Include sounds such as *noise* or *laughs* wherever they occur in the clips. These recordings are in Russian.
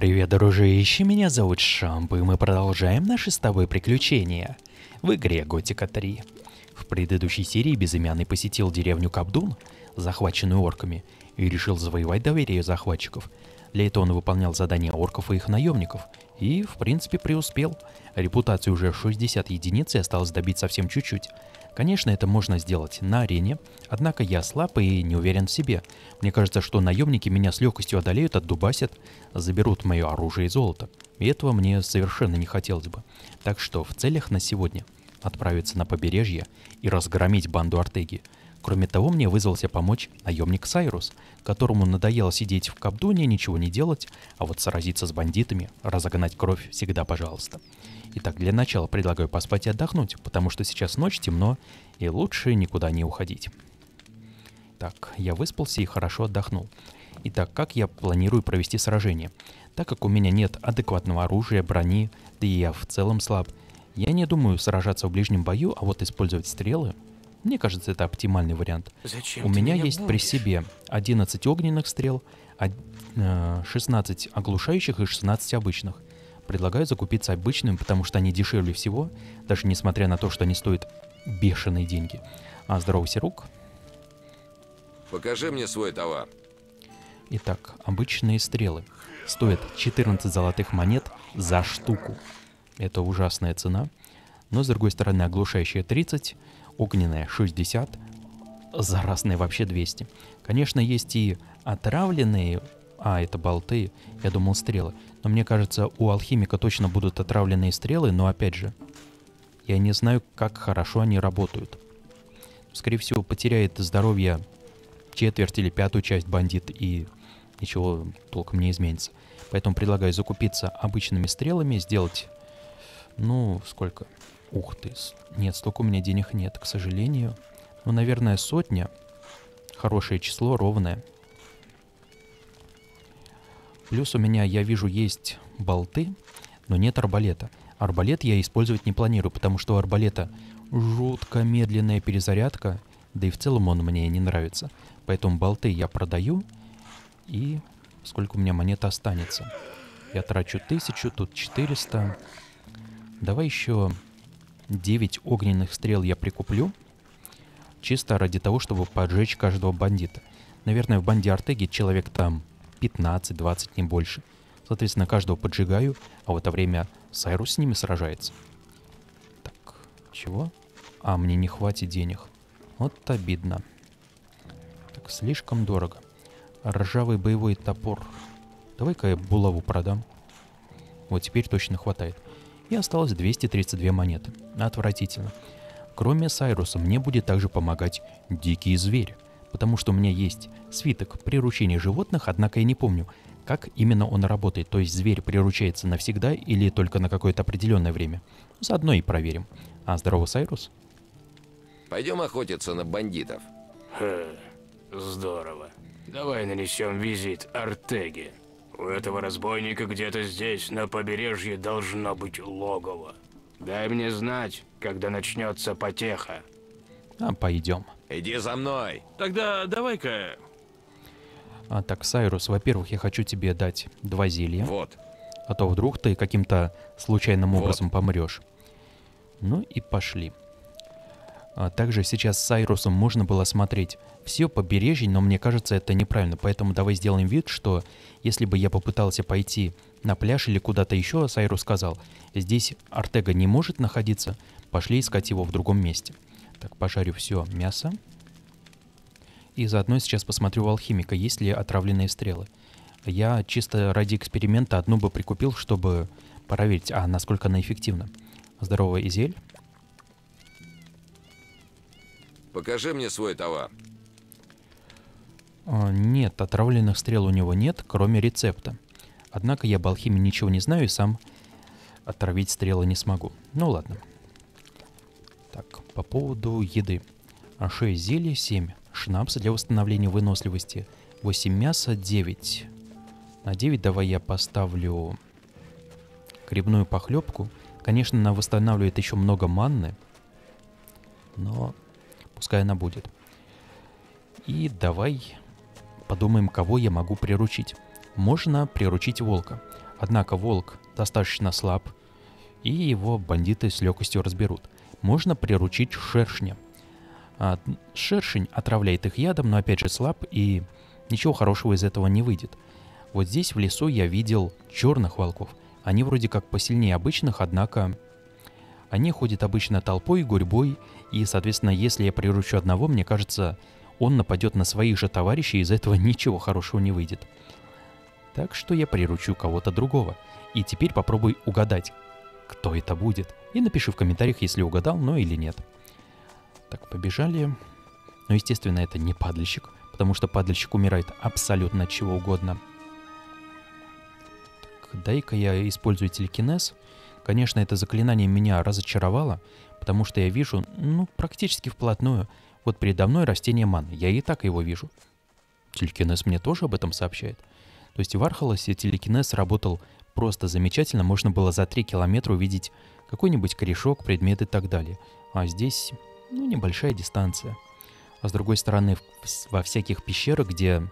Привет, дружище, меня зовут Шампу, и мы продолжаем наши с тобой приключения в игре Готика 3. В предыдущей серии Безымянный посетил деревню Кабдун, захваченную орками, и решил завоевать доверие захватчиков. Для этого он выполнял задания орков и их наемников, и, в принципе, преуспел. Репутацию уже 60 единиц и осталось добить совсем чуть-чуть. Конечно, это можно сделать на арене, однако я слаб и не уверен в себе. Мне кажется, что наемники меня с легкостью одолеют, отдубасят, заберут мое оружие и золото. И этого мне совершенно не хотелось бы. Так что в целях на сегодня отправиться на побережье и разгромить банду Артеги. Кроме того, мне вызвался помочь наемник Сайрус, которому надоело сидеть в Кабдуне, ничего не делать, а вот сразиться с бандитами, разогнать кровь всегда пожалуйста. Итак, для начала предлагаю поспать и отдохнуть, потому что сейчас ночь, темно, и лучше никуда не уходить. Так, я выспался и хорошо отдохнул. Итак, как я планирую провести сражение? Так как у меня нет адекватного оружия, брони, да и я в целом слаб, я не думаю сражаться в ближнем бою, а вот использовать стрелы, мне кажется, это оптимальный вариант. Зачем у меня меня есть при будешь? себе 11 огненных стрел, од- э, 16 оглушающих и 16 обычных. Предлагаю закупиться обычными, потому что они дешевле всего, даже несмотря на то, что они стоят бешеные деньги. А здорово, Серук. Покажи мне свой товар. Итак, обычные стрелы стоят 14 золотых монет за штуку. Это ужасная цена. Но, с другой стороны, оглушающая 30, огненная 60, заразная вообще 200. Конечно, есть и отравленные, а, это болты, я думал стрелы. Но мне кажется, у алхимика точно будут отравленные стрелы, но опять же, я не знаю, как хорошо они работают. Скорее всего, потеряет здоровье четверть или пятую часть бандит, и ничего толком не изменится. Поэтому предлагаю закупиться обычными стрелами, сделать, ну, сколько? Ух ты, нет, столько у меня денег нет, к сожалению. Ну, наверное, сотня. Хорошее число, ровное. Плюс у меня, я вижу, есть болты, но нет арбалета. Арбалет я использовать не планирую, потому что у арбалета жутко медленная перезарядка, да и в целом он мне не нравится. Поэтому болты я продаю, и сколько у меня монет останется. Я трачу тысячу, тут 400. Давай еще 9 огненных стрел я прикуплю. Чисто ради того, чтобы поджечь каждого бандита. Наверное, в банде Артеги человек там 15-20, не больше. Соответственно, каждого поджигаю, а в это время Сайрус с ними сражается. Так, чего? А, мне не хватит денег. Вот обидно. Так, слишком дорого. Ржавый боевой топор. Давай-ка я булаву продам. Вот теперь точно хватает. И осталось 232 монеты. Отвратительно. Кроме Сайруса, мне будет также помогать Дикий Зверь. Потому что у меня есть свиток приручения животных, однако я не помню, как именно он работает. То есть зверь приручается навсегда или только на какое-то определенное время. Заодно и проверим. А здорово, Сайрус? Пойдем охотиться на бандитов. Ха, здорово. Давай нанесем визит Артеге. У этого разбойника где-то здесь, на побережье, должно быть логово. Дай мне знать, когда начнется потеха. А, пойдем. Иди за мной. Тогда давай-ка... А, так, Сайрус, во-первых, я хочу тебе дать два зелья. Вот. А то вдруг ты каким-то случайным Вот. образом помрешь. Ну и пошли. А также сейчас с Сайрусом можно было смотреть все побережье, но мне кажется, это неправильно. Поэтому давай сделаем вид, что если бы я попытался пойти на пляж или куда-то еще, Сайрус сказал, здесь Артега не может находиться, пошли искать его в другом месте. Так, пожарю все мясо. И заодно сейчас посмотрю у алхимика, есть ли отравленные стрелы. Я чисто ради эксперимента одну бы прикупил, чтобы проверить, а насколько она эффективна. Здорово, Изель. Покажи мне свой товар. А, Нет, отравленных стрел у него нет, кроме рецепта. Однако я об алхимии ничего не знаю и сам отравить стрелы не смогу. Ну ладно. По поводу еды. 6 зелий, 7 шнапса для восстановления выносливости, 8 мяса, 9. На 9 давай я поставлю грибную похлебку. Конечно, она восстанавливает еще много манны, но пускай она будет. И давай подумаем, кого я могу приручить. можно приручить волка. Однако волк достаточно слаб, и его бандиты с легкостью разберут. Можно приручить шершня. А, шершень отравляет их ядом, но опять же слаб, и ничего хорошего из этого не выйдет. Вот здесь в лесу я видел черных волков. Они вроде как посильнее обычных, однако они ходят обычно толпой, гурьбой, и, соответственно, если я приручу одного, мне кажется, он нападет на своих же товарищей, и из этого *laughs* ничего хорошего не выйдет. Так что я приручу кого-то другого. И теперь попробуй угадать, кто это будет. И напиши в комментариях, если угадал, ну или нет. Так, побежали. Ну, естественно, это не падальщик, потому что падальщик умирает абсолютно чего угодно. Дай-ка я использую телекинез. Конечно, это заклинание меня разочаровало, потому что я вижу, ну, практически вплотную. Вот передо мной растение маны, я и так его вижу. Телекинез мне тоже об этом сообщает. То есть в Архалосе телекинез работал просто замечательно, можно было за 3 километра увидеть какой-нибудь корешок, предмет и так далее. А здесь, ну, небольшая дистанция. А с другой стороны, во всяких пещерах, где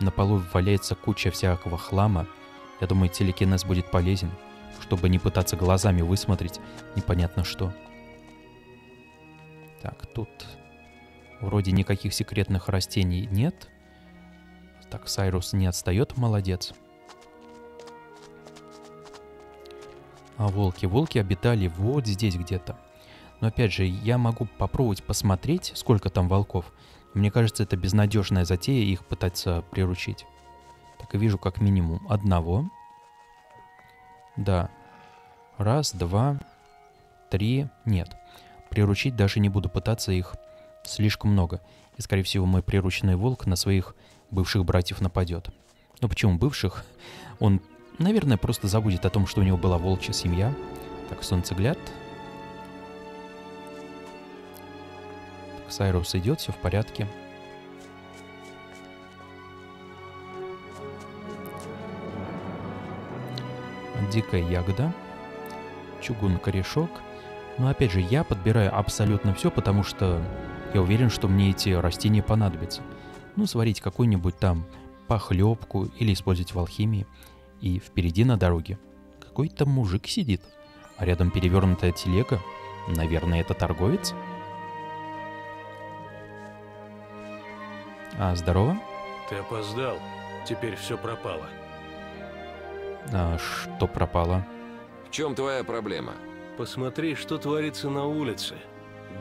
на полу валяется куча всякого хлама, я думаю, телекинез будет полезен чтобы не пытаться глазами высмотреть непонятно что. Так, тут вроде никаких секретных растений нет. Так, Сайрус не отстает, молодец. Волки? Волки обитали вот здесь где-то. Но опять же, я могу попробовать посмотреть, сколько там волков. Мне кажется, это безнадежная затея их пытаться приручить. Так и вижу как минимум одного. Да. Раз, два, три. Нет. Приручить даже не буду пытаться их слишком много. И, скорее всего, мой прирученный волк на своих бывших братьев нападет. Ну почему бывших? Он, наверное, просто забудет о том, что у него была волчья семья. Так, солнцегляд. Так, Сайрус идет, все в порядке. Дикая ягода. Чугун-корешок. Но опять же, я подбираю абсолютно все, потому что я уверен, что мне эти растения понадобятся. Ну, сварить какую-нибудь там похлебку или использовать в алхимии. И впереди на дороге какой-то мужик сидит, а рядом перевернутая телега. Наверное, это торговец? А, здорово. Ты опоздал. Теперь все пропало. А что пропало? В чем твоя проблема? Посмотри, что творится на улице.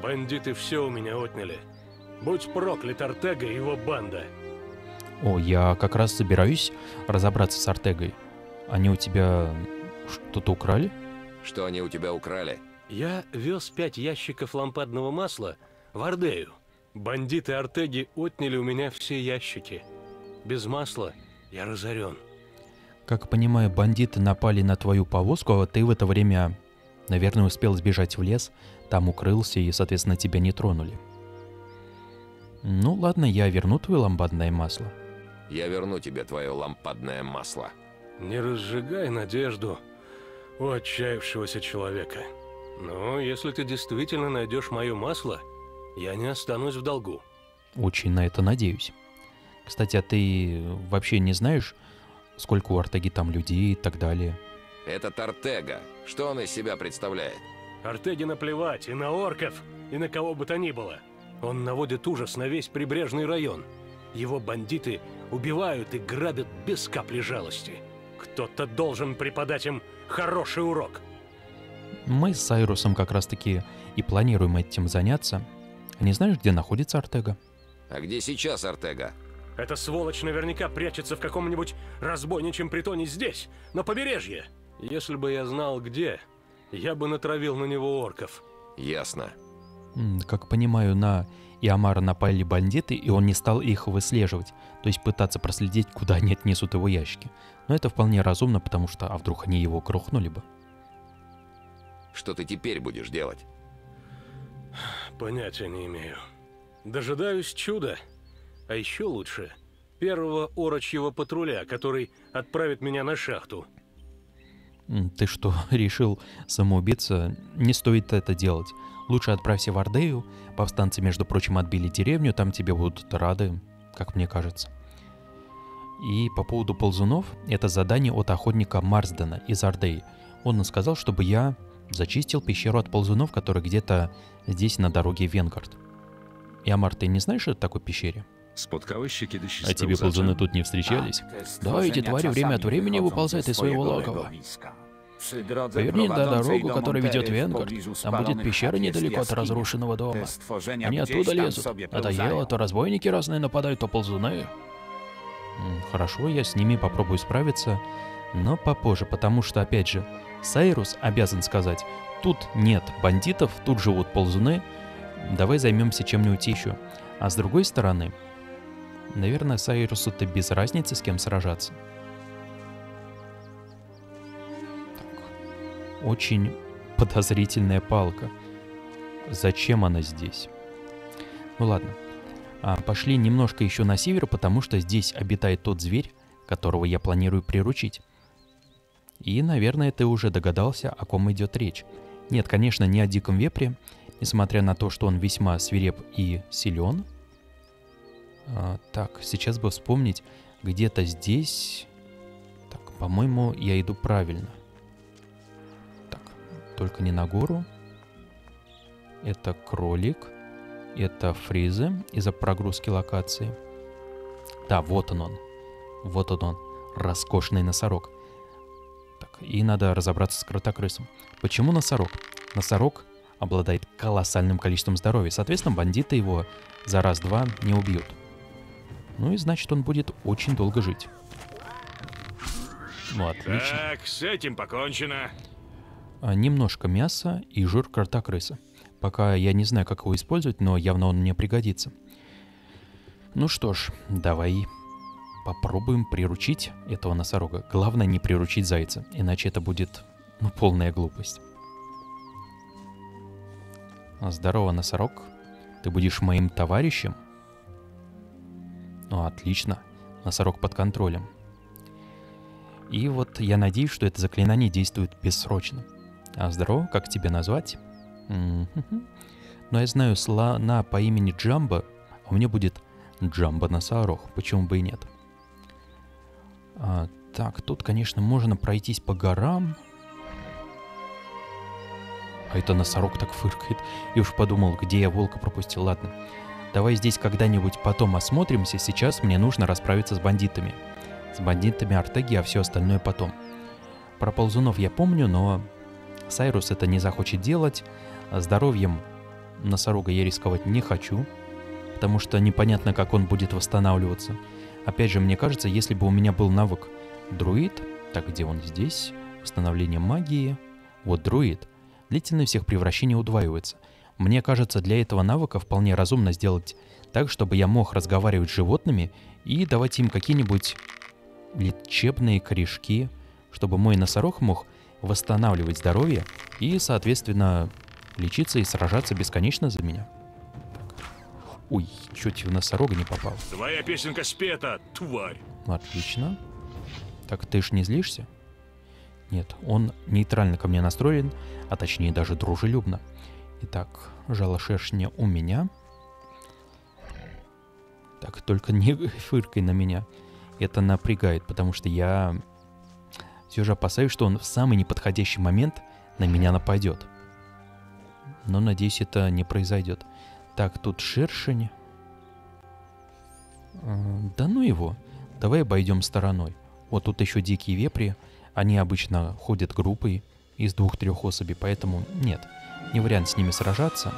Бандиты все у меня отняли. Будь проклят Артега и его банда. О, я как раз собираюсь разобраться с Артегой. Они у тебя что-то украли? Что они у тебя украли? Я вез пять ящиков лампадного масла в Ардею. Бандиты Артеги отняли у меня все ящики. Без масла я разорен. Как понимаю, бандиты напали на твою повозку, а ты в это время, наверное, успел сбежать в лес, там укрылся и, соответственно, тебя не тронули. Ну ладно, я верну твое лампадное масло. Я верну тебе твое лампадное масло. Не разжигай надежду у отчаявшегося человека. Но если ты действительно найдешь мое масло, я не останусь в долгу. Очень на это надеюсь. Кстати, а ты вообще не знаешь, сколько у Артеги там людей и так далее? Это Тартега. Что он из себя представляет? Артеге наплевать и на орков, и на кого бы то ни было. Он наводит ужас на весь прибрежный район. Его бандиты убивают и грабят без капли жалости. Кто-то должен преподать им хороший урок. Мы с Сайрусом как раз-таки и планируем этим заняться. А не знаешь, где находится Артега? А где сейчас Артега? Эта сволочь наверняка прячется в каком-нибудь разбойничьем притоне здесь, на побережье. Если бы я знал где, я бы натравил на него орков. Ясно. Как понимаю, на Иомара напали бандиты, и он не стал их выслеживать, то есть пытаться проследить, куда они отнесут его ящики. Но это вполне разумно, потому что, а вдруг они его грохнули бы? Что ты теперь будешь делать? Понятия не имею. Дожидаюсь чуда. А еще лучше первого орочьего патруля, который отправит меня на шахту. Ты что, *laughs* решил самоубиться? Не стоит это делать. Лучше отправься в Ардею. Повстанцы, между прочим, отбили деревню, там тебе будут рады, как мне кажется. И по поводу ползунов, это задание от охотника Марсдена из Ардеи. Он сказал, чтобы я зачистил пещеру от ползунов, которая где-то здесь на дороге Венгард. Ямар, ты не знаешь, что это такой пещере? А тебе ползуны тут не встречались? Да, эти твари время от времени выползают из своего логова. Поверни на дорогу, которая ведет в Венгард. Там будет пещера недалеко от разрушенного дома. Они оттуда лезут. Надоело, то разбойники разные нападают, то ползуны. Хорошо, я с ними попробую справиться, но попозже, потому что, опять же, Сайрус обязан сказать, тут нет бандитов, тут живут ползуны, давай займемся чем-нибудь еще. А с другой стороны, наверное, Сайрусу-то без разницы, с кем сражаться. Очень подозрительная палка. Зачем она здесь? Ну ладно. А, пошли немножко еще на север, потому что здесь обитает тот зверь, которого я планирую приручить. И, наверное, ты уже догадался, о ком идет речь. Нет, конечно, не о диком вепре, несмотря на то, что он весьма свиреп и силен. А, так, сейчас бы вспомнить, где-то здесь... Так, по-моему, я иду правильно. Только не на гору. Это кролик. Это фризы из-за прогрузки локации. Да, вот он он. Вот он он. Роскошный носорог. Так, и надо разобраться с кротокрысом. Почему носорог? Носорог обладает колоссальным количеством здоровья. Соответственно, бандиты его за раз-два не убьют. Ну и значит, он будет очень долго жить. Ну, отлично. Так, с этим покончено. А, Немножко мяса и жир кротокрыса. Пока я не знаю, как его использовать, но явно он мне пригодится. Ну что ж, давай попробуем приручить этого носорога. Главное не приручить зайца, иначе это будет ну, полная глупость. Здорово, носорог. Ты будешь моим товарищем? Ну, отлично. Носорог под контролем. И вот я надеюсь, что это заклинание действует бессрочно. А здорово, как тебя назвать? Но я знаю слона по имени Джамба, а у меня будет Джамба Носорог, почему бы и нет. А, так, тут, конечно, можно пройтись по горам. А это носорог так фыркает. И уж подумал, где я волка пропустил. Ладно, давай здесь когда-нибудь потом осмотримся. Сейчас мне нужно расправиться с бандитами. С бандитами Артеги, а все остальное потом. Про ползунов я помню, но Сайрус это не захочет делать. Здоровьем носорога я рисковать не хочу, потому что непонятно, как он будет восстанавливаться. Опять же, мне кажется, если бы у меня был навык друид, так где он здесь, восстановление магии, вот друид, длительность всех превращений удваивается. Мне кажется, для этого навыка вполне разумно сделать так, чтобы я мог разговаривать с животными и давать им какие-нибудь лечебные корешки, чтобы мой носорог мог восстанавливать здоровье и, соответственно, лечиться и сражаться бесконечно за меня. Ой, чуть в носорога не попал. Твоя песенка спета, тварь. Отлично. Так ты ж не злишься? Нет, он нейтрально ко мне настроен, а точнее даже дружелюбно. Итак, жало шершня у меня. Так, только не *laughs* фыркай на меня. Это напрягает, потому что я все же опасаюсь, что он в самый неподходящий момент на меня нападет. Но надеюсь, это не произойдет. Так, тут шершень. Э, Да ну его. Давай обойдем стороной. Вот тут еще дикие вепри. Они обычно ходят группой из двух-трех особей, поэтому нет, не вариант с ними сражаться.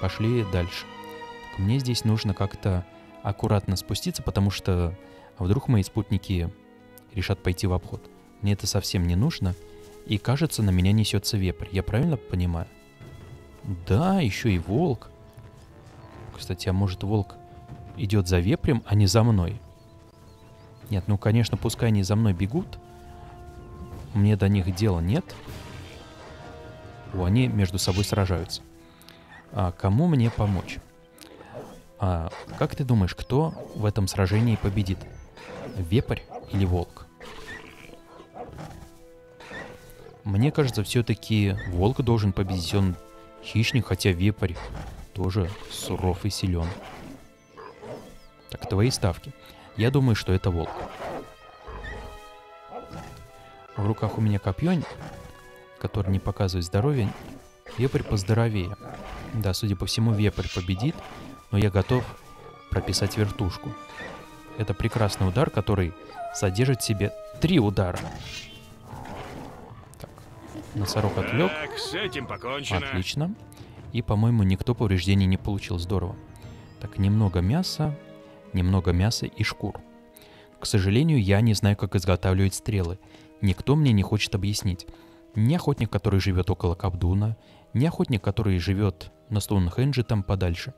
Пошли дальше. Так, Мне здесь нужно как-то аккуратно спуститься, потому что вдруг мои спутники решат пойти в обход. Мне это совсем не нужно. И кажется, на меня несется вепрь. Я правильно понимаю? Да, еще и волк. Кстати, а может волк идет за вепрем, а не за мной? Нет, ну конечно, пускай они за мной бегут. Мне до них дела нет. О, они между собой сражаются. А кому мне помочь? А, как ты думаешь, кто в этом сражении победит? Вепрь или волк? Мне кажется, все-таки волк должен победить. Он хищник, хотя вепрь тоже суров и силен. Так, твои ставки. Я думаю, что это волк. В руках у меня копье, который не показывает здоровье. Вепрь поздоровее. Да, судя по всему, вепрь победит, но я готов прописать вертушку. Это прекрасный удар, который содержит в себе три удара. Носорог отвлек. Так, с этим покончено. Отлично. И, по-моему, никто повреждений не получил. Здорово. Так, немного мяса, немного мяса и шкур. К сожалению, я не знаю, как изготавливать стрелы. Никто мне не хочет объяснить. Ни охотник, который живет около Кабдуна, ни охотник, который живет на Стоунхендже там подальше.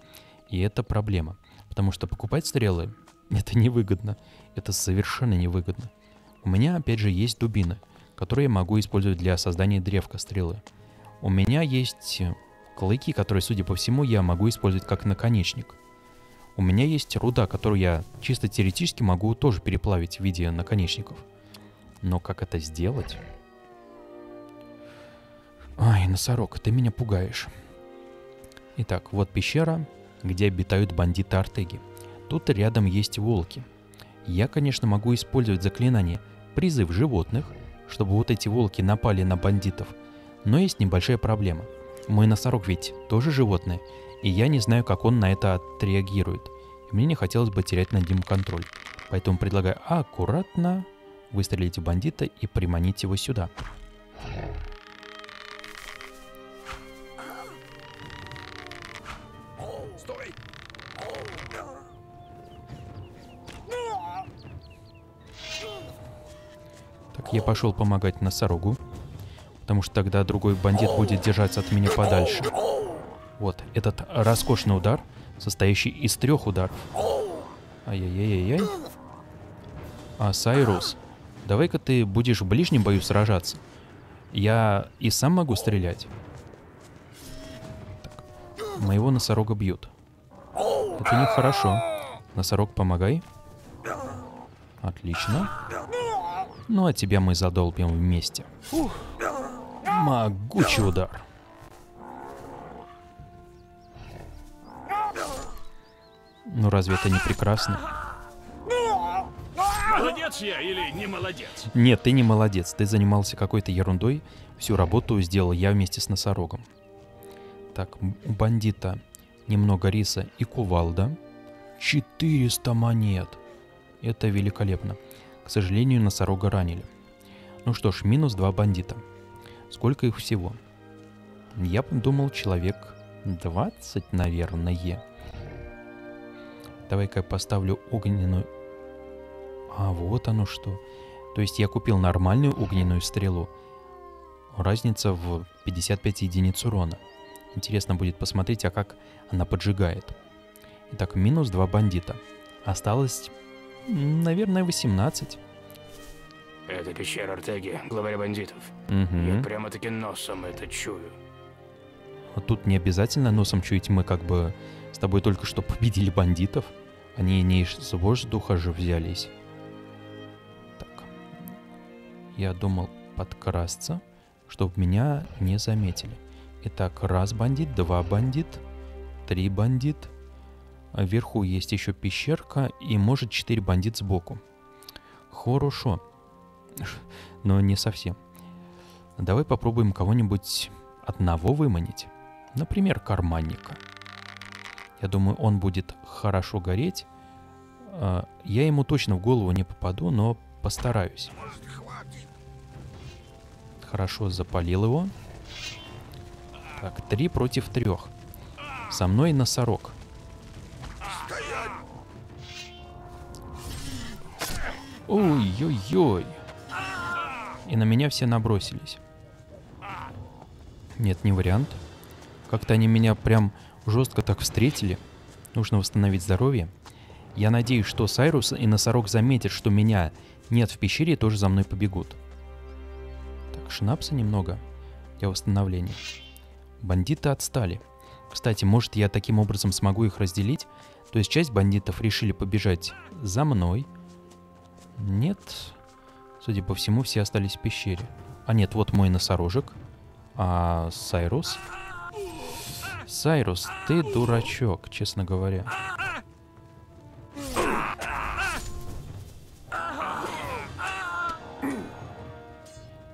И это проблема. Потому что покупать стрелы — это невыгодно. Это совершенно невыгодно. У меня, опять же, есть дубины, которые я могу использовать для создания древка стрелы. У меня есть клыки, которые, судя по всему, я могу использовать как наконечник. У меня есть руда, которую я чисто теоретически могу тоже переплавить в виде наконечников. Но как это сделать? Ай, носорог, ты меня пугаешь. Итак, вот пещера, где обитают бандиты Артеги. Тут рядом есть волки. Я, конечно, могу использовать заклинание «Призыв животных», чтобы вот эти волки напали на бандитов. Но есть небольшая проблема. Мой носорог ведь тоже животное, и я не знаю, как он на это отреагирует. Мне не хотелось бы терять над ним контроль. Поэтому предлагаю аккуратно выстрелить в бандита и приманить его сюда. Я пошел помогать носорогу, потому что тогда другой бандит будет держаться от меня подальше. Вот, этот роскошный удар, состоящий из трех ударов. Ай-яй-яй-яй. А, Сайрус, давай-ка ты будешь в ближнем бою сражаться. Я и сам могу стрелять. Так, моего носорога бьют. Это нехорошо. Носорог, помогай. Отлично. Ну а тебя мы задолбим вместе. Могучий удар. Ну разве это не прекрасно? Молодец я или не молодец? Нет, ты не молодец. Ты занимался какой-то ерундой. Всю работу сделал я вместе с носорогом. Так, у бандита немного риса и кувалда. 400 монет. Это великолепно. К сожалению, носорога ранили. Ну что ж, минус два бандита. Сколько их всего? Я думал, человек 20, наверное. Давай-ка я поставлю огненную... А, вот оно что. То есть я купил нормальную огненную стрелу. Разница в 55 единиц урона. Интересно будет посмотреть, а как она поджигает. Итак, минус 2 бандита. Осталось, наверное, 18. Это пещера Артеги, главаря бандитов. Угу. Я прямо-таки носом это чую. А тут не обязательно носом чуять, мы как бы с тобой только что победили бандитов. Они не из воздуха же взялись. Так. Я думал подкрасться, чтобы меня не заметили. Итак, раз бандит, два бандит, три бандит. Вверху есть еще пещерка и может четыре бандит сбоку. Хорошо. *laughs* Но не совсем. Давай попробуем кого-нибудь одного выманить. Например, карманника. Я думаю, он будет хорошо гореть. А, Я ему точно в голову не попаду, но постараюсь. Хорошо запалил его. Так, три против трех. Со мной носорог. Ой-ой-ой. И на меня все набросились. Нет, не вариант. Как-то они меня прям жестко так встретили. Нужно восстановить здоровье. Я надеюсь, что Сайрус и Носорог заметят, что меня нет в пещере и тоже за мной побегут. Так, шнапса немного для восстановления. Бандиты отстали. Кстати, может я таким образом смогу их разделить? То есть часть бандитов решили побежать за мной. Нет. Судя по всему, все остались в пещере. А нет, вот мой носорожек. А Сайрус? Сайрус, ты дурачок, честно говоря.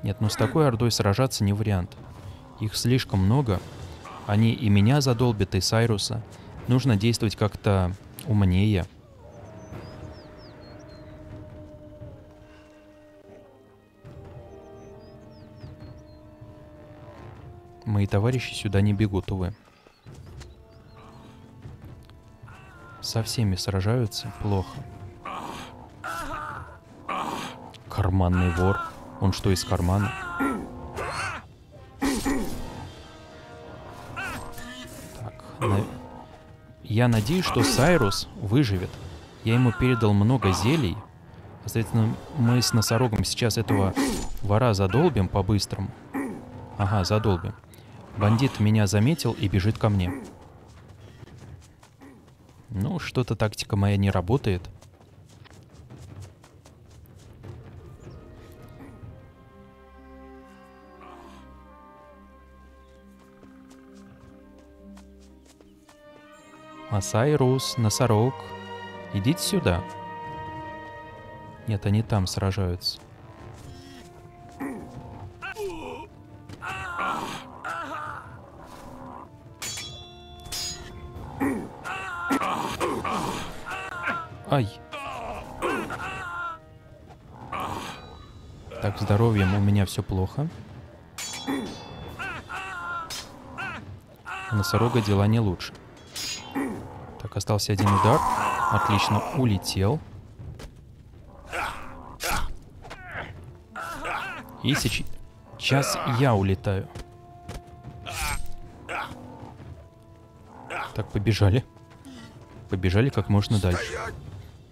Нет, ну с такой ордой сражаться не вариант. Их слишком много. Они и меня задолбят, и Сайруса. Нужно действовать как-то умнее. Мои товарищи сюда не бегут, увы. Со всеми сражаются плохо. Карманный вор. Он что, из кармана? Так, на... я надеюсь, что Сайрус выживет. Я ему передал много зелий. Соответственно, мы с носорогом сейчас этого вора задолбим по-быстрому. Ага, задолбим. Бандит меня заметил и бежит ко мне. Ну, что-то тактика моя не работает. Асайрус, носорог, идите сюда. Нет, они там сражаются. Здоровьем у меня все плохо. У носорога дела не лучше. Так, остался один удар. Отлично, улетел. И сейчас я улетаю. Так, побежали. Побежали как можно дальше.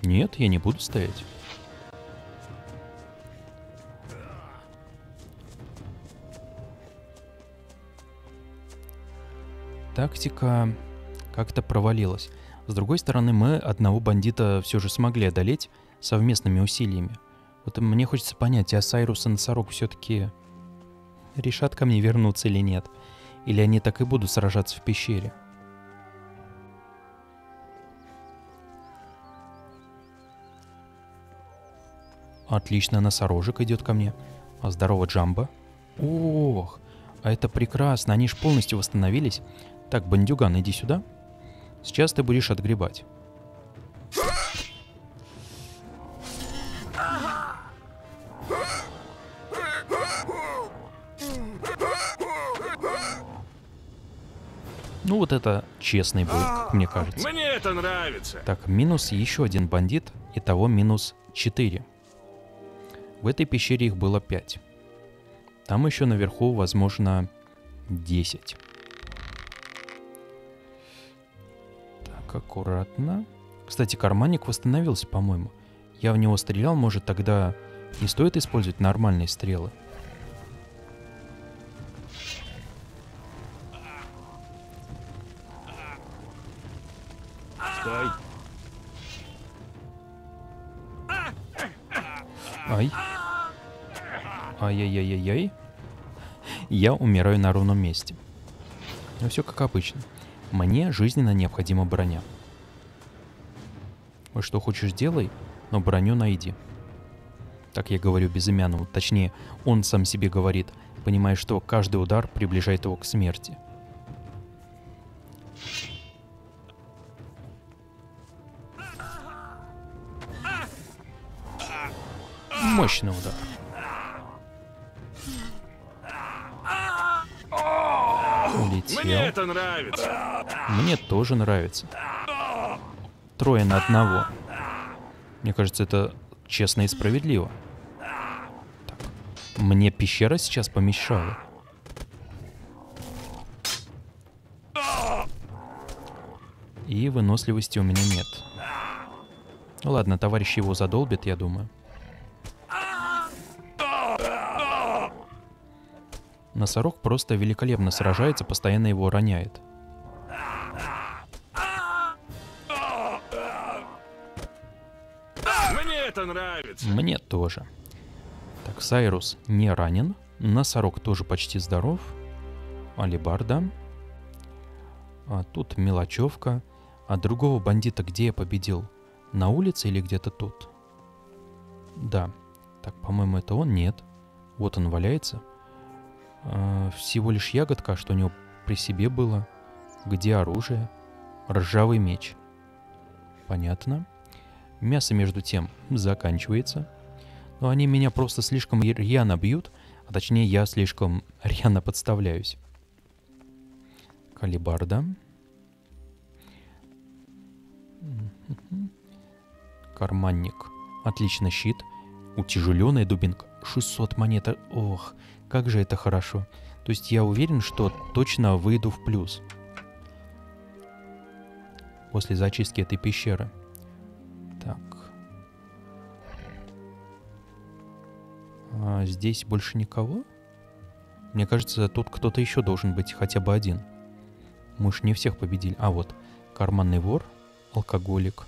Нет, я не буду стоять. Тактика как-то провалилась. С другой стороны, мы одного бандита все же смогли одолеть совместными усилиями. Вот мне хочется понять, а Сайрус и Носорог все-таки решат ко мне вернуться или нет? Или они так и будут сражаться в пещере? Отлично, носорожек идет ко мне. Здорово, Джамба. Ох, а это прекрасно, они ж полностью восстановились. Так, бандюган, иди сюда. Сейчас ты будешь отгребать. Ну вот это честный бой, как мне кажется. Мне это нравится. Так, минус еще один бандит, итого минус 4. В этой пещере их было 5. Там еще наверху, возможно, 10. Так, аккуратно. Кстати, карманник восстановился, по-моему. Я в него стрелял, может тогда не стоит использовать нормальные стрелы? Стой. Ай. Ай-яй-яй-яй-яй. Я умираю на ровном месте. Но все как обычно. Мне жизненно необходима броня. Вот что хочешь делай, но броню найди. Так я говорю безымянному, точнее, он сам себе говорит, понимая, что каждый удар приближает его к смерти. Мощный удар. Улетел. Мне это нравится. Мне тоже нравится. Трое на одного. Мне кажется, это честно и справедливо. Так. Мне пещера сейчас помешала. И выносливости у меня нет. Ну ладно, товарищ его задолбит, я думаю. Носорог просто великолепно сражается, постоянно его роняет. Мне это нравится. Мне тоже. Так, Сайрус не ранен. Носорог тоже почти здоров. Алибарда. А тут мелочевка. А другого бандита где я победил? На улице или где-то тут? Да. Так, по-моему, это он? Нет. Вот он валяется. А, всего лишь ягодка, что у него при себе было. Где оружие? Ржавый меч. Понятно. Мясо, между тем, заканчивается. Но они меня просто слишком рьяно бьют, а точнее я слишком *laughs* рьяно подставляюсь. Калибарда. Карманник. Отлично, щит. Утяжеленная дубинка. 600 монет. Ох, как же это хорошо. То есть я уверен, что точно выйду в плюс. После зачистки этой пещеры. Так. А здесь больше никого? Мне кажется, тут кто-то еще должен быть, хотя бы один. Мы ж не всех победили. А вот, карманный вор, алкоголик.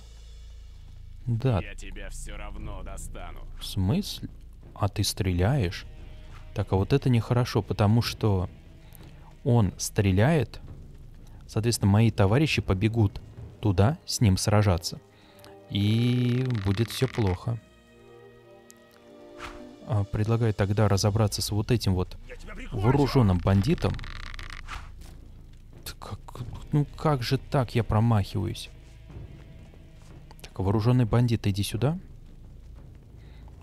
Да. Я тебя все равно достану. В смысле? А ты стреляешь? Так, а вот это нехорошо, потому что он стреляет, соответственно, мои товарищи побегут туда с ним сражаться. И будет все плохо. А, предлагаю тогда разобраться с вот этим вот вооруженным бандитом. Как, ну как же так я промахиваюсь? Так, вооруженный бандит, иди сюда.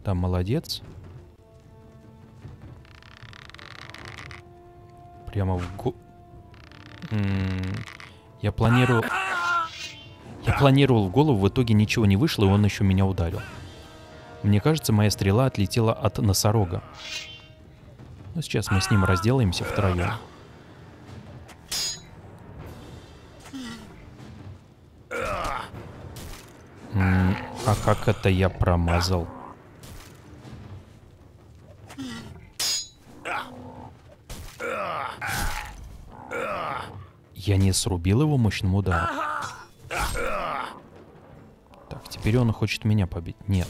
Да, молодец. Прямо в го... Я планирую... Я планировал в голову, в итоге ничего не вышло, и он еще меня ударил. Мне кажется, моя стрела отлетела от носорога. Ну, сейчас мы с ним разделаемся втроем. А как это я промазал? Я не срубил его мощным ударом. Так, теперь он хочет меня побить. Нет.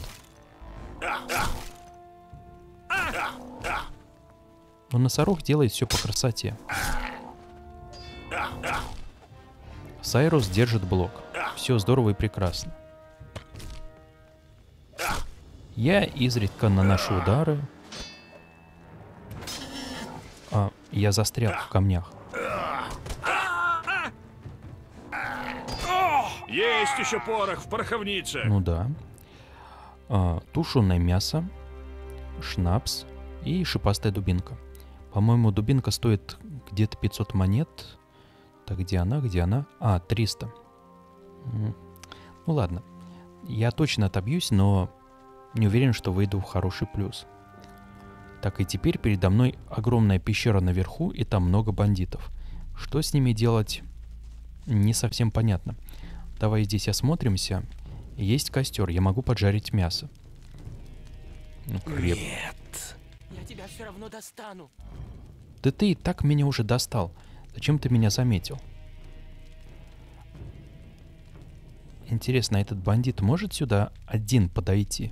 Но носорог делает все по красоте. Сайрус держит блок. Все здорово и прекрасно. Я изредка наношу удары. А, я застрял в камнях. Есть еще порох в пороховнице. Ну да. А, тушеное мясо, шнапс и шипастая дубинка. По-моему, дубинка стоит где-то 500 монет. Так, где она, где она? А, 300. Ну ладно. Я точно отобьюсь, но не уверен, что выйду в хороший плюс. Так и теперь передо мной огромная пещера наверху, и там много бандитов. Что с ними делать, не совсем понятно. Давай здесь осмотримся. Есть костер, я могу поджарить мясо. Ну, хлеб. Нет. Я тебя все равно достану. Да ты и так меня уже достал. Зачем ты меня заметил? Интересно, этот бандит может сюда один подойти?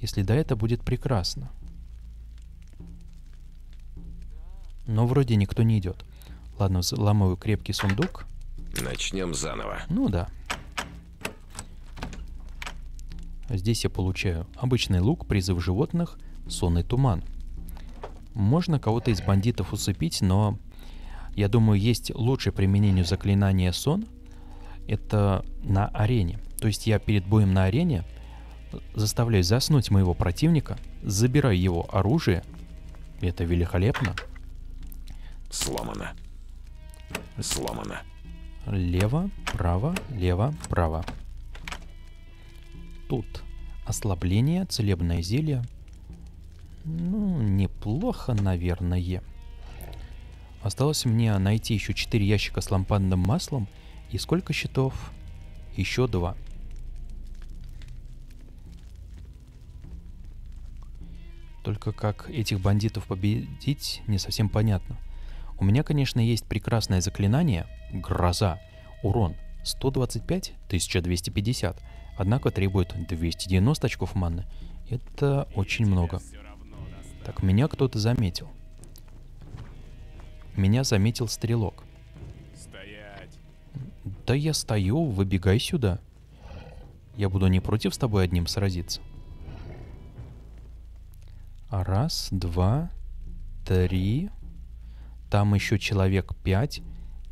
Если да, это будет прекрасно. Но вроде никто не идет. Ладно, взламываю крепкий сундук. Начнем заново. Ну да. Здесь я получаю обычный лук, призыв животных, сонный туман. Можно кого-то из бандитов усыпить, но я думаю, есть лучшее применение заклинания сон. Это на арене. То есть я перед боем на арене заставляю заснуть моего противника, забираю его оружие. Это великолепно. Сломано. Сломано. Лево, право, лево, право. Тут ослабление, целебное зелье. Ну, неплохо, наверное. Осталось мне найти еще 4 ящика с лампадным маслом. И сколько щитов? Еще два. Только как этих бандитов победить, не совсем понятно. У меня, конечно, есть прекрасное заклинание «Гроза». Урон 125, 1250 однако требует 290 очков маны. Это очень много. Так, меня кто-то заметил. Меня заметил стрелок. Да я стою, выбегай сюда. Я буду не против с тобой одним сразиться. Раз, два, три. Там еще человек пять.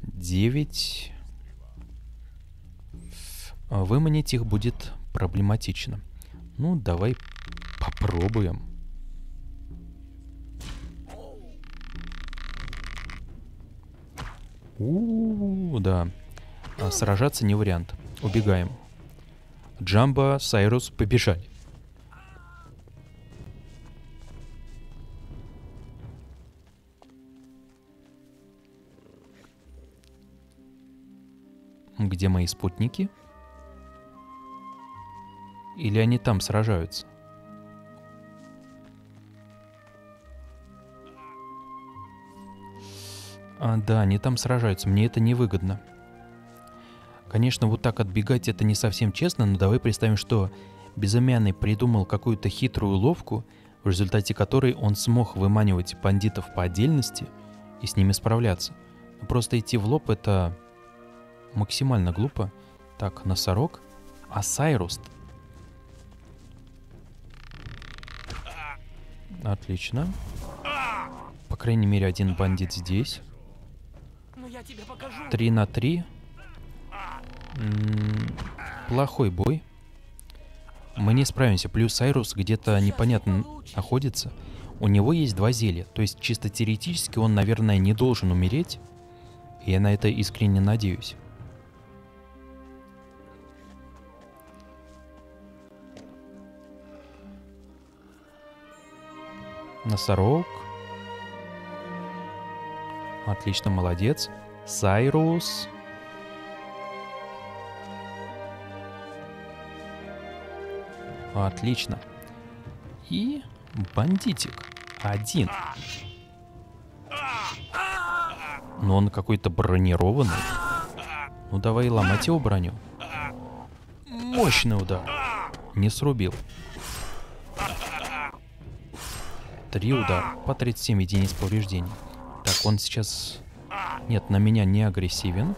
Девять. А Выманить их будет проблематично. Ну, давай попробуем. У, да. А сражаться не вариант. Убегаем. Джамба, Сайрус побежали. Где мои спутники? Или они там сражаются? А, да, они там сражаются. Мне это невыгодно. Конечно, вот так отбегать это не совсем честно, но давай представим, что Безымянный придумал какую-то хитрую уловку, в результате которой он смог выманивать бандитов по отдельности и с ними справляться. Но просто идти в лоб это максимально глупо. Так, носорог. А Сайрус? Отлично. По крайней мере, один бандит здесь. Ну. Три на три. Плохой бой. Мы не справимся. Плюс Сайрус где-то непонятно находится. У него есть два зелья. То есть чисто теоретически он, наверное, не должен умереть. Я на это искренне надеюсь. Носорог. Отлично, молодец. Сайрус. Отлично. И бандитик. Один. Но он какой-то бронированный. Ну давай ломать его броню. Мощный удар. Не срубил. Три удара по 37 единиц повреждений. Так, он сейчас... Нет, на меня не агрессивен.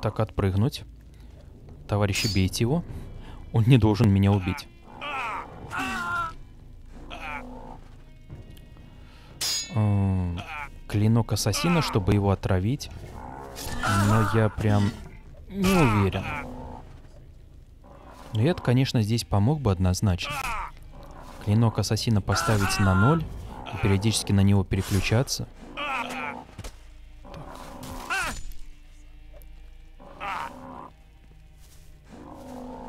Так, отпрыгнуть. Товарищи, бейте его. Он не должен меня убить. М, Клинок ассасина, чтобы его отравить. Но я прям не уверен. Но я, конечно, здесь помог бы однозначно. Клинок ассасина поставить на ноль и периодически на него переключаться.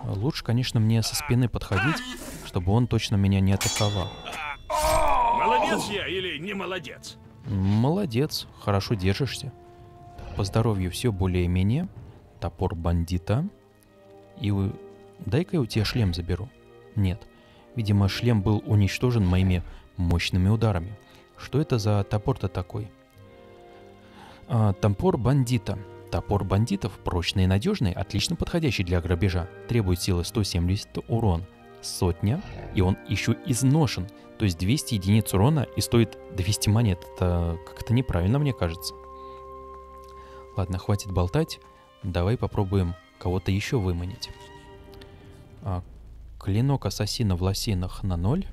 Лучше, конечно, мне со спины подходить, чтобы он точно меня не атаковал. Молодец я или не молодец? Молодец, хорошо держишься. По здоровью все более-менее. Топор бандита. И у- дай-ка я у тебя шлем заберу. Нет. Видимо, шлем был уничтожен моими мощными ударами. Что это за топор-то такой? А, топор бандита. Топор бандитов прочный и надежный, отлично подходящий для грабежа. Требует силы 170 урон. Сотня. И он еще изношен. То есть 200 единиц урона и стоит 200 монет. Это как-то неправильно, мне кажется. Ладно, хватит болтать. Давай попробуем кого-то еще выманить. А, клинок ассасина в лосинах на ноль.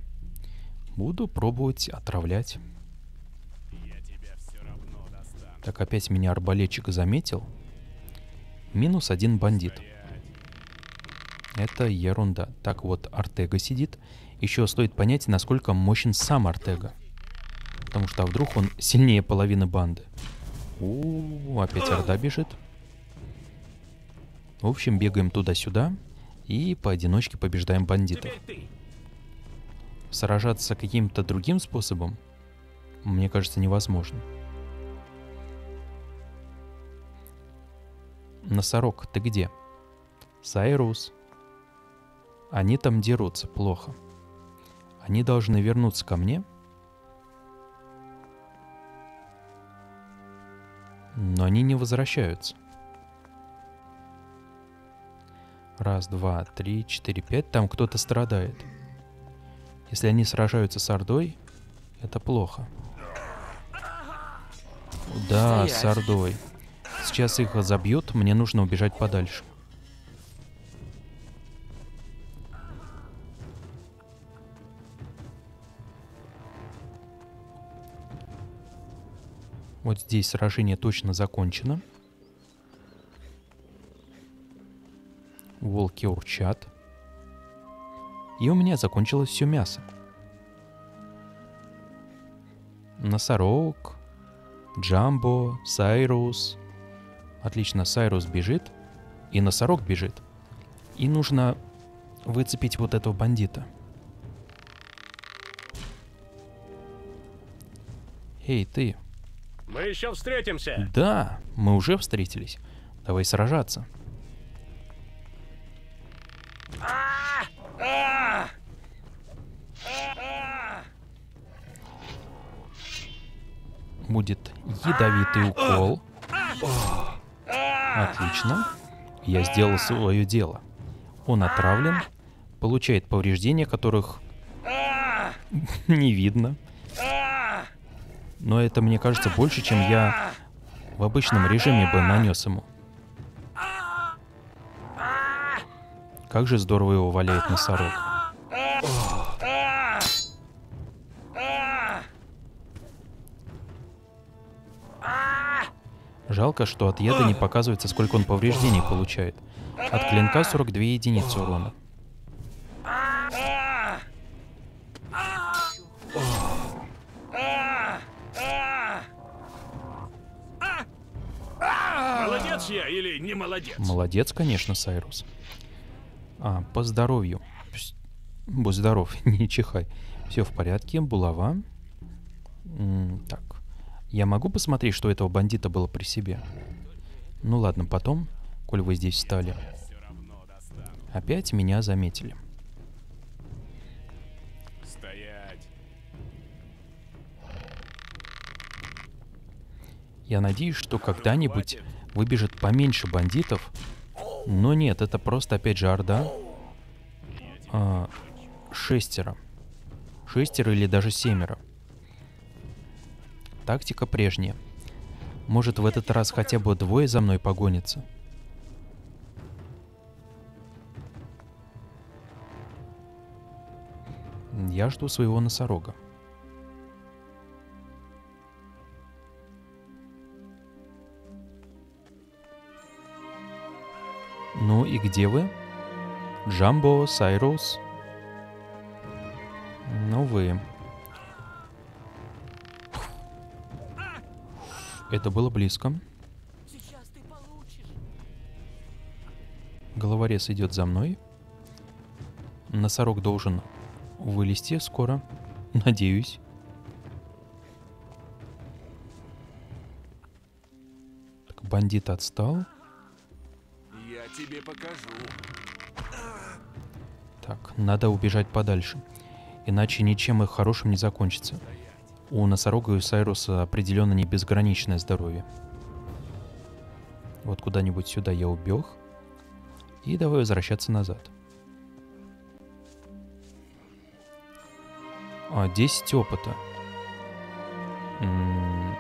Буду пробовать отравлять. Так, опять меня арбалетчик заметил. Минус один бандит. Это ерунда. Так, вот Артега сидит. Еще стоит понять, насколько мощен сам Артега. Потому что а вдруг он сильнее половины банды. У, опять Орда бежит. В общем, бегаем туда-сюда и поодиночке побеждаем бандитов. Сражаться каким-то другим способом, мне кажется, невозможно. Носорог, ты где? Сайрус. Они там дерутся, плохо. Они должны вернуться ко мне. Но они не возвращаются. Раз, два, три, четыре, пять. Там кто-то страдает. Если они сражаются с Ордой, это плохо. Да, Стоять. с Ордой. Сейчас их забьют, мне нужно убежать подальше. Вот здесь сражение точно закончено. Волки урчат. И у меня закончилось все мясо. Носорог, Джамбо, Сайрус. Отлично, Сайрус бежит, и носорог бежит. И нужно выцепить вот этого бандита. Эй, ты. Мы еще встретимся. Да, мы уже встретились. Давай сражаться. Будет ядовитый укол. Отлично. Я сделал свое дело. Он отравлен, получает повреждения, которых не видно. Но это, мне кажется, больше, чем я в обычном режиме бы нанес ему. Как же здорово его валяет носорог. Жалко, что от яда не показывается, сколько он повреждений получает. От клинка 42 единицы урона. Молодец я или не молодец? Молодец, конечно, Сайрус. А, по здоровью. Будь здоров, *laughs* не чихай. Все в порядке, булава. Так. Я могу посмотреть, что у этого бандита было при себе? Ну ладно, потом, коль вы здесь встали. Опять меня заметили. Стоять. Я надеюсь, что когда-нибудь выбежит поменьше бандитов. Но нет, это просто опять же орда. А, шестеро. Шестеро или даже семеро. Тактика прежняя. Может в этот раз хотя бы двое за мной погонятся. Я жду своего носорога. Ну и где вы? Джамбо, Сайрус? Ну вы. Это было близко. Сейчас ты получишь. Головорез идет за мной. Носорог должен вылезти скоро. Надеюсь. Так, бандит отстал. Я тебе покажу. Так, надо убежать подальше. Иначе ничем их хорошим не закончится. У носорога и Сайруса определенно не безграничное здоровье. Вот куда-нибудь сюда я убег. И давай возвращаться назад. А, 10 опыта. М,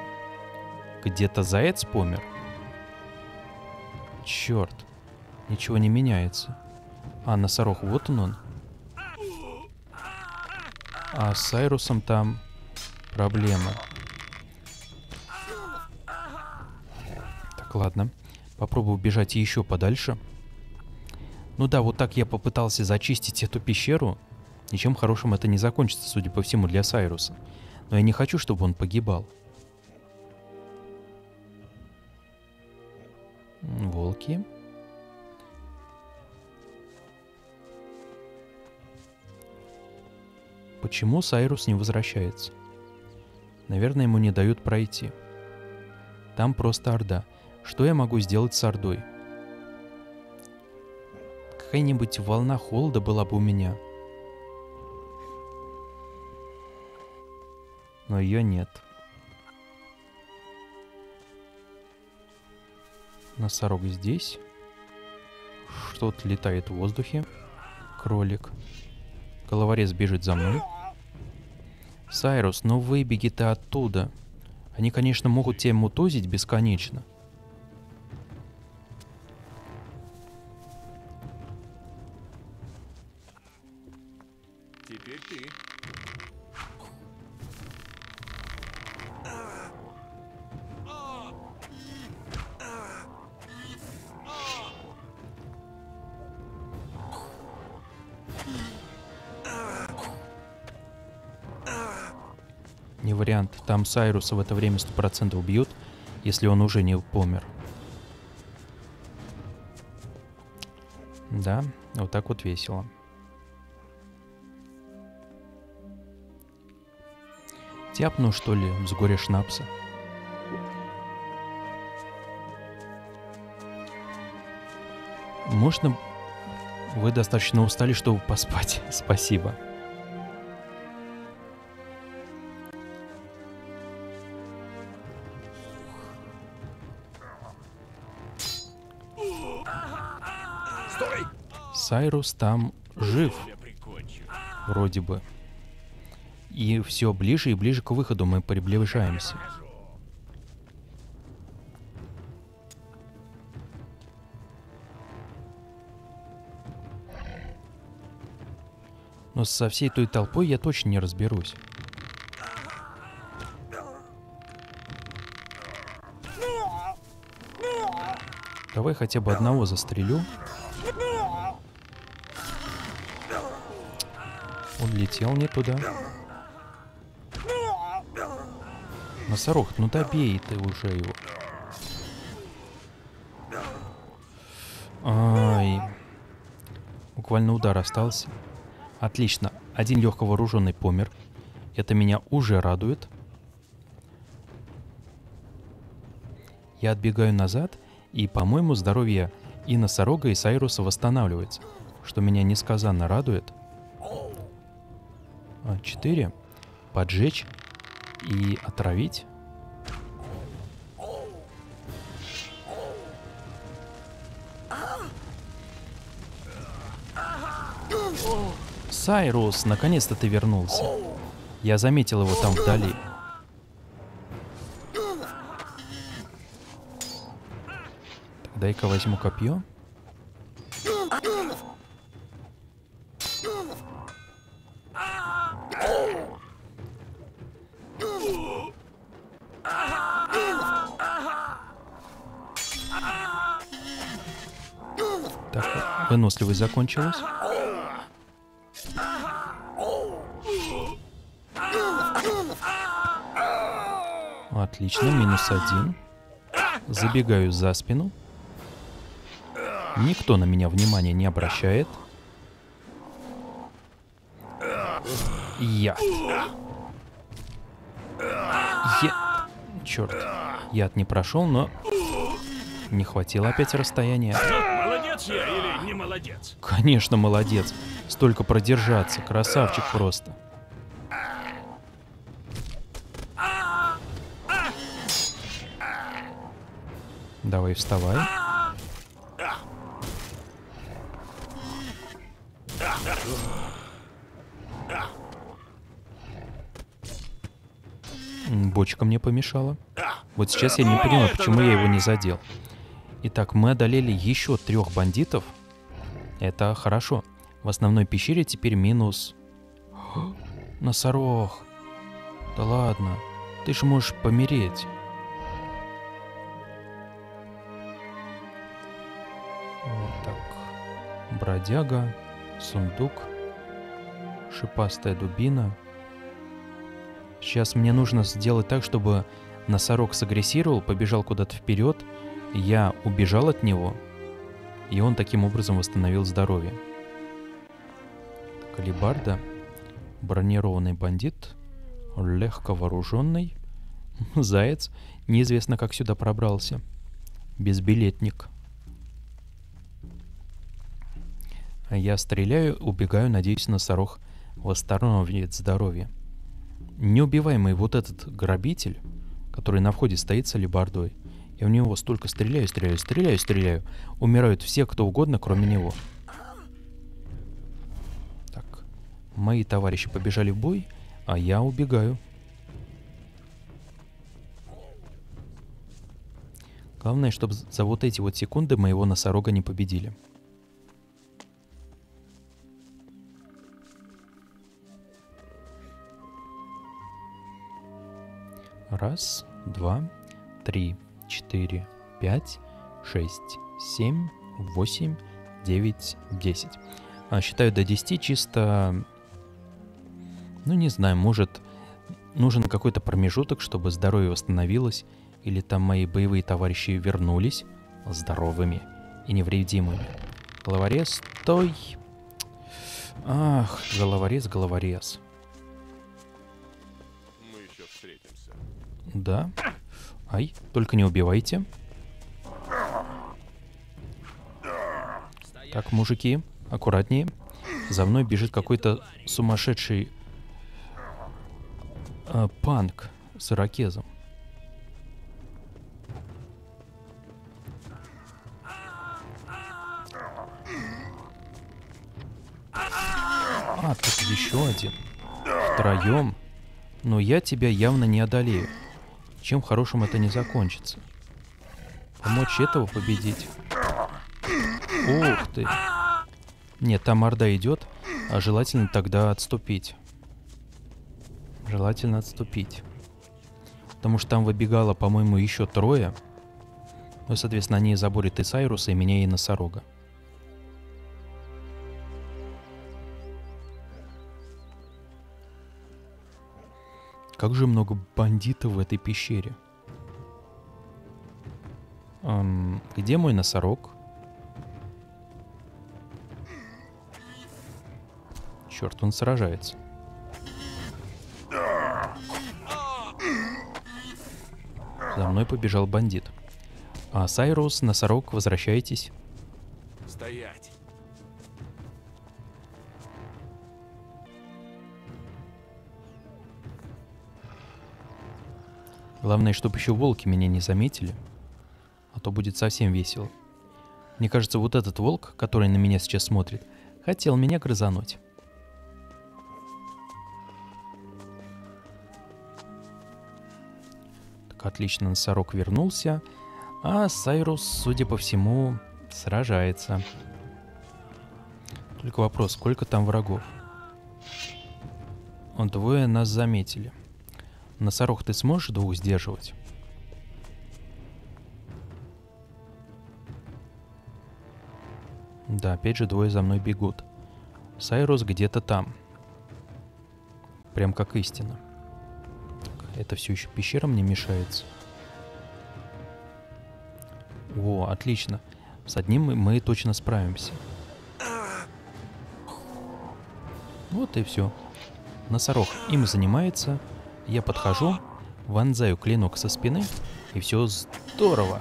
Где-то заяц помер? Черт. Ничего не меняется. А, носорог, вот он он. А с Сайрусом там проблема. Так, ладно. Попробую убежать еще подальше. Ну да, вот так я попытался зачистить эту пещеру. Ничем хорошим это не закончится, судя по всему, для Сайруса. Но я не хочу, чтобы он погибал. Волки. Почему Сайрус не возвращается? Наверное, ему не дают пройти. Там просто Орда. Что я могу сделать с Ордой? Какая-нибудь волна холода была бы у меня. Но ее нет. Носорог здесь. Что-то летает в воздухе. Кролик. Головорез бежит за мной. Сайрус, ну выбеги ты оттуда. Они, конечно, могут тебя мутозить бесконечно. Там Сайруса в это время 100% убьют, если он уже не помер. Да, вот так вот весело. Тяпну, что ли, с горя шнапса? Можно... Вы достаточно устали, чтобы поспать. *laughs* Спасибо. Сайрус там жив, вроде бы. И все ближе и ближе к выходу мы приближаемся. Но со всей той толпой я точно не разберусь. Давай хотя бы одного застрелю. Летел не туда. Носорог, ну добей ты уже его. Ай. Буквально удар остался. Отлично. Один легко вооруженный помер. Это меня уже радует. Я отбегаю назад, и, по-моему, здоровье и носорога, и Сайруса восстанавливается, что меня несказанно радует. А, Четыре. Поджечь и отравить. Сайрус, наконец-то ты вернулся. Я заметил его там вдали. Дай-ка возьму копье. Выносливость закончилась. Отлично, минус один. Забегаю за спину. Никто на меня внимания не обращает. Я. Я... Черт. Яд не прошел, но... Не хватило опять расстояния. Молодец я не молодец? Конечно, молодец. Столько продержаться. Красавчик просто. Давай, вставай. Бочка мне помешала. Вот сейчас я не понимаю, почему я его не задел. Итак, мы одолели еще трех бандитов. Это хорошо. В основной пещере теперь минус... *gasps* Носорог. Да ладно. Ты же можешь помереть. Так. Бродяга, сундук, шипастая дубина. Сейчас мне нужно сделать так, чтобы носорог сагрессировал, побежал куда-то вперед, я убежал от него, и он таким образом восстановил здоровье. Калибарда, бронированный бандит, легко вооруженный, *laughs* заяц, неизвестно как сюда пробрался, безбилетник. Я стреляю, убегаю, надеюсь, носорог восстановит здоровье. Неубиваемый вот этот грабитель, который на входе стоит с алебардой, я в него столько стреляю, стреляю, стреляю, стреляю. Умирают все, кто угодно, кроме него. Так. Мои товарищи побежали в бой, а я убегаю. Главное, чтобы за вот эти вот секунды моего носорога не победили. Раз, два, три, четыре, пять, шесть, семь, восемь, девять, десять. А, считаю до 10 чисто... Ну, не знаю, может, нужен какой-то промежуток, чтобы здоровье восстановилось, или там мои боевые товарищи вернулись здоровыми и невредимыми. Головорез, стой! Ах, головорез, головорез. Мы еще встретимся. Да. Ай, только не убивайте. Так, мужики, аккуратнее. За мной бежит какой-то сумасшедший э, панк с ирокезом. А, тут еще один. Втроем. Но я тебя явно не одолею. Чем хорошим это не закончится. Помочь этого победить. Ух ты. Нет, там орда идет, а желательно тогда отступить. Желательно отступить. Потому что там выбегало, по-моему, еще трое. Ну, соответственно, они заборят и Сайруса, и меня, и носорога. Как же много бандитов в этой пещере. Эм, где мой носорог? Черт, он сражается. За мной побежал бандит. А Сайрус, носорог, возвращайтесь. Главное, чтобы еще волки меня не заметили, а то будет совсем весело. Мне кажется, вот этот волк, который на меня сейчас смотрит, хотел меня грызануть. Так, отлично, носорог вернулся, а Сайрус, судя по всему, сражается. Только вопрос, сколько там врагов? Он двое нас заметили. Носорог, ты сможешь двух сдерживать? Да, опять же двое за мной бегут. Сайрус где-то там. Прям как истина. Это все еще пещера мне мешается. О, отлично. С одним мы, мы точно справимся. Вот и все. Носорог им занимается. Я подхожу, вонзаю клинок со спины, и все здорово.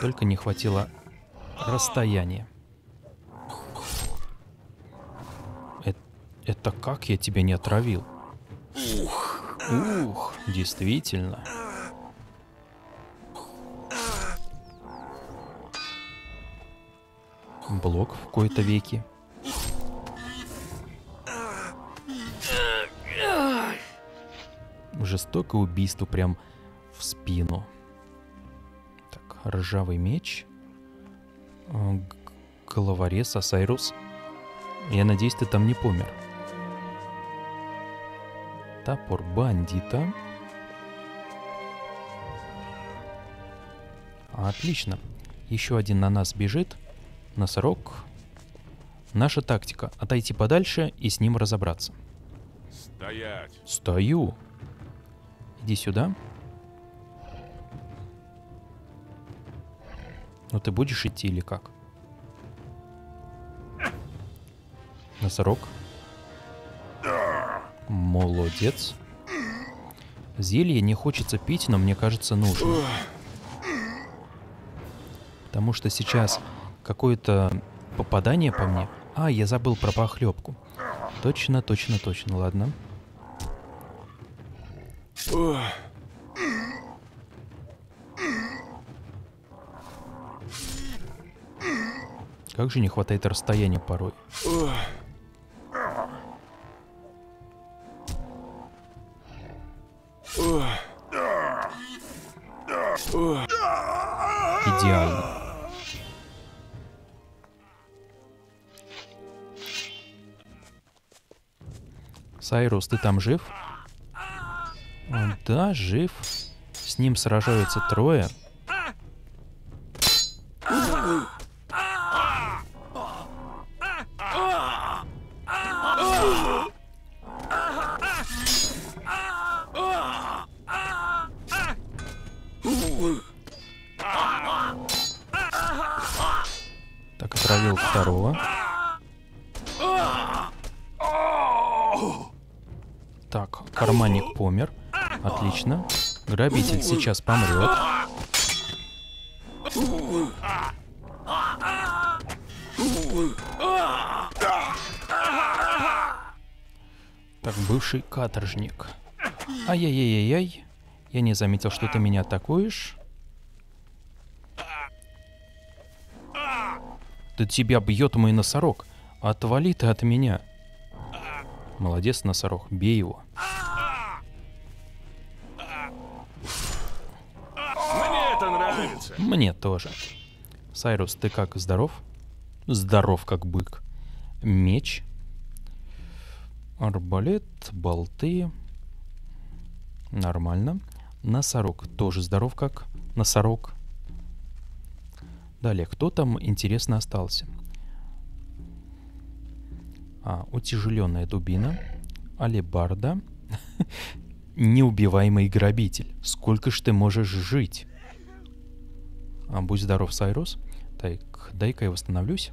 Только не хватило расстояния. Это, это как я тебя не отравил? Ух, ух, действительно. Блок в кои-то веки. Жестокое убийство прям в спину. Так, ржавый меч. Г- Головорез Асайрус. Я надеюсь, ты там не помер. Топор бандита. Отлично. Еще один на нас бежит. Носорог. Наша тактика. Отойти подальше и с ним разобраться. Стоять. Стою. Иди сюда. Ну ты будешь идти или как? Носорог. Молодец. Зелье не хочется пить, но мне кажется нужно. Потому что сейчас какое-то попадание по мне. А, я забыл про похлебку. Точно, точно, точно, ладно. Как же не хватает расстояния порой. Идеально. Сайрус, ты там жив? Да, жив. С ним сражаются трое. Так, отравил второго. Так, карманник помер. Отлично. Грабитель сейчас помрет. Так, бывший каторжник. Ай-яй-яй-яй. Я не заметил, что ты меня атакуешь. Да тебя бьет мой носорог. Отвали ты от меня. Молодец, носорог, бей его. Нравится. Мне тоже. Сайрус, ты как, здоров? Здоров, как бык. Меч. Арбалет, болты. Нормально. Носорог тоже здоров, как носорог. Далее, кто там, интересно, остался? А, утяжеленная дубина, алебарда, *laughs* неубиваемый грабитель. Сколько ж ты можешь жить? А, будь здоров, Сайрус. Так, дай-ка я восстановлюсь.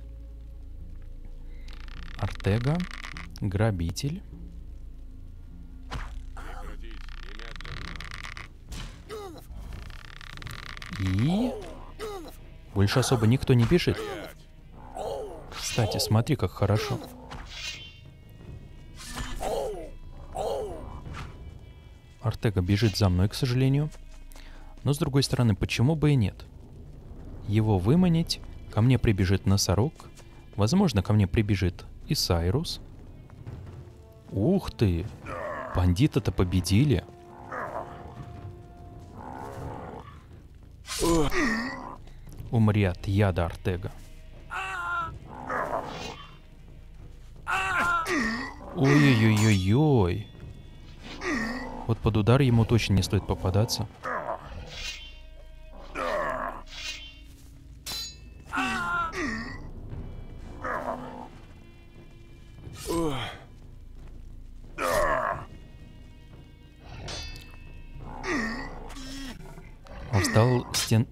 Артега, грабитель. И... Больше особо никто не. Стоять. Кстати, смотри, как хорошо. Артега бежит за мной, к сожалению. Но с другой стороны, почему бы и нет? Его выманить, ко мне прибежит носорог, возможно, ко мне прибежит и Сайрус. Ух ты! Бандита-то победили. Умри от яда Артега. Ой-ой-ой-ой-ой. Вот под удар ему точно не стоит попадаться. Он встал стен...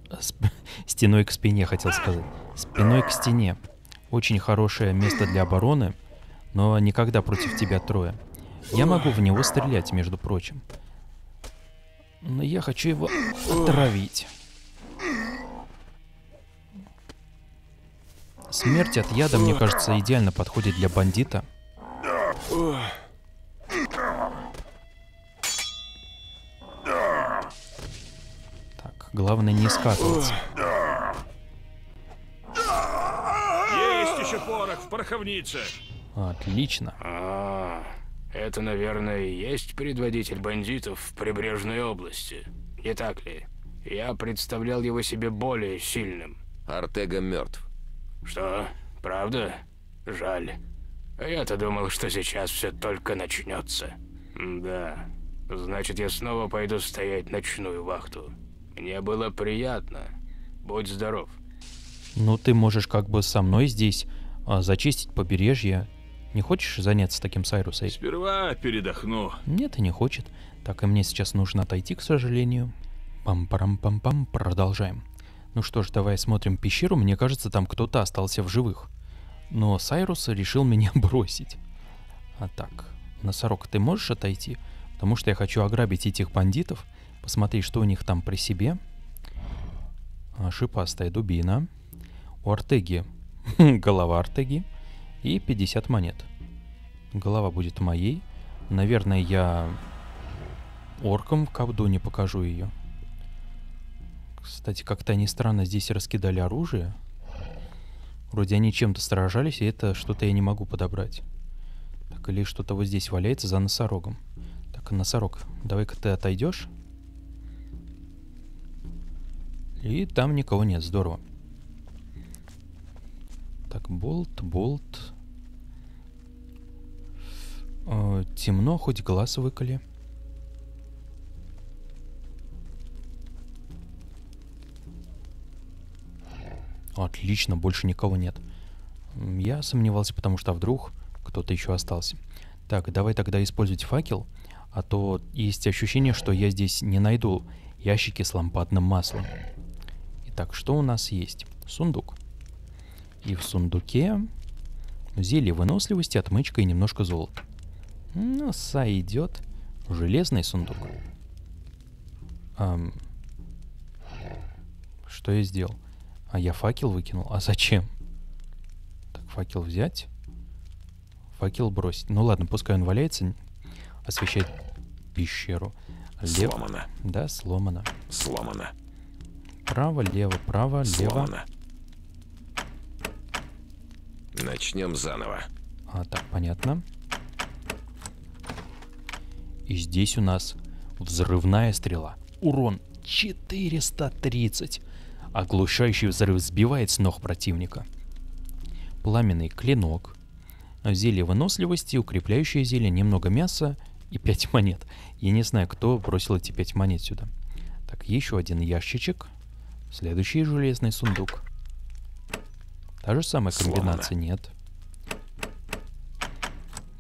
стеной к спине, хотел сказать. Спиной к стене. Очень хорошее место для обороны, но никогда против тебя трое. Я могу в него стрелять, между прочим. Но я хочу его отравить. Смерть от яда, мне кажется, идеально подходит для бандита. Главное не скатываться. Есть еще порох в пороховнице. Отлично. А, это, наверное, и есть предводитель бандитов в прибрежной области. Не так ли? Я представлял его себе более сильным. Артега мертв. Что? Правда? Жаль. А я-то думал, что сейчас все только начнется. Да. Значит, я снова пойду стоять ночную вахту. Мне было приятно. Будь здоров. Ну, ты можешь как бы со мной здесь а, зачистить побережье. Не хочешь заняться таким Сайрусой? Сперва передохну. Нет, и не хочет. Так и мне сейчас нужно отойти, к сожалению. Пам-парам-пам-пам, продолжаем. Ну что ж, давай смотрим пещеру. Мне кажется, там кто-то остался в живых. Но Сайрус решил меня *laughs* бросить. А так, носорог, ты можешь отойти? Потому что я хочу ограбить этих бандитов. Посмотри, что у них там при себе. А, шипастая дубина. У Артеги *laughs* голова Артеги. И 50 монет. Голова будет моей. Наверное, я оркам в Кабдуне покажу ее. Кстати, как-то они странно здесь раскидали оружие. Вроде они чем-то сражались, и это что-то я не могу подобрать. Так, или что-то вот здесь валяется за носорогом. Так, носорог, давай-ка ты отойдешь. И там никого нет, здорово. Так, болт, болт. Э, темно, хоть глаз выколи. Отлично, больше никого нет. Я сомневался, потому что вдруг кто-то еще остался. Так, давай тогда использовать факел, а то есть ощущение, что я здесь не найду ящики с лампадным маслом. Итак, что у нас есть? Сундук. И в сундуке зелье выносливости, отмычка и немножко золота. Ну, сойдет. Железный сундук. Ам, что я сделал? А я факел выкинул. А зачем? Так, факел взять. Факел бросить. Ну ладно, пускай он валяется. Освещает пещеру. Лев... Сломано. Да, сломано. Сломано. Право, лево, право, лево. Сломано. Начнем заново. А, так, понятно. И здесь у нас взрывная стрела. Урон 430. Оглушающий взрыв сбивает с ног противника. Пламенный клинок. Зелье выносливости, укрепляющее зелье, немного мяса и 5 *laughs* монет. Я не знаю, кто бросил эти 5 монет сюда. Так, еще один ящичек. Следующий железный сундук. Та же самая комбинация, нет.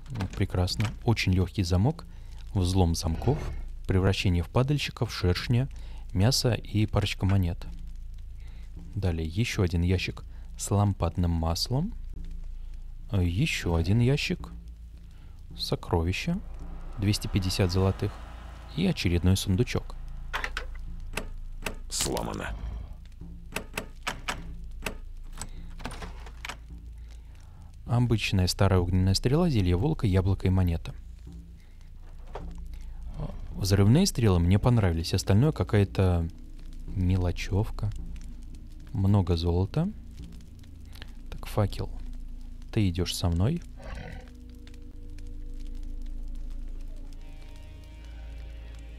Ну, прекрасно. Очень легкий замок. Взлом замков. Превращение в падальщиков, шершня, мясо и парочка монет. Далее еще один ящик с лампадным маслом. Еще один ящик. Сокровища. 250 золотых. И очередной сундучок. Сломано. Обычная старая огненная стрела, зелье волка, яблоко и монета. Взрывные стрелы мне понравились. Остальное какая-то мелочевка. Много золота. Так, факел. Ты идешь со мной.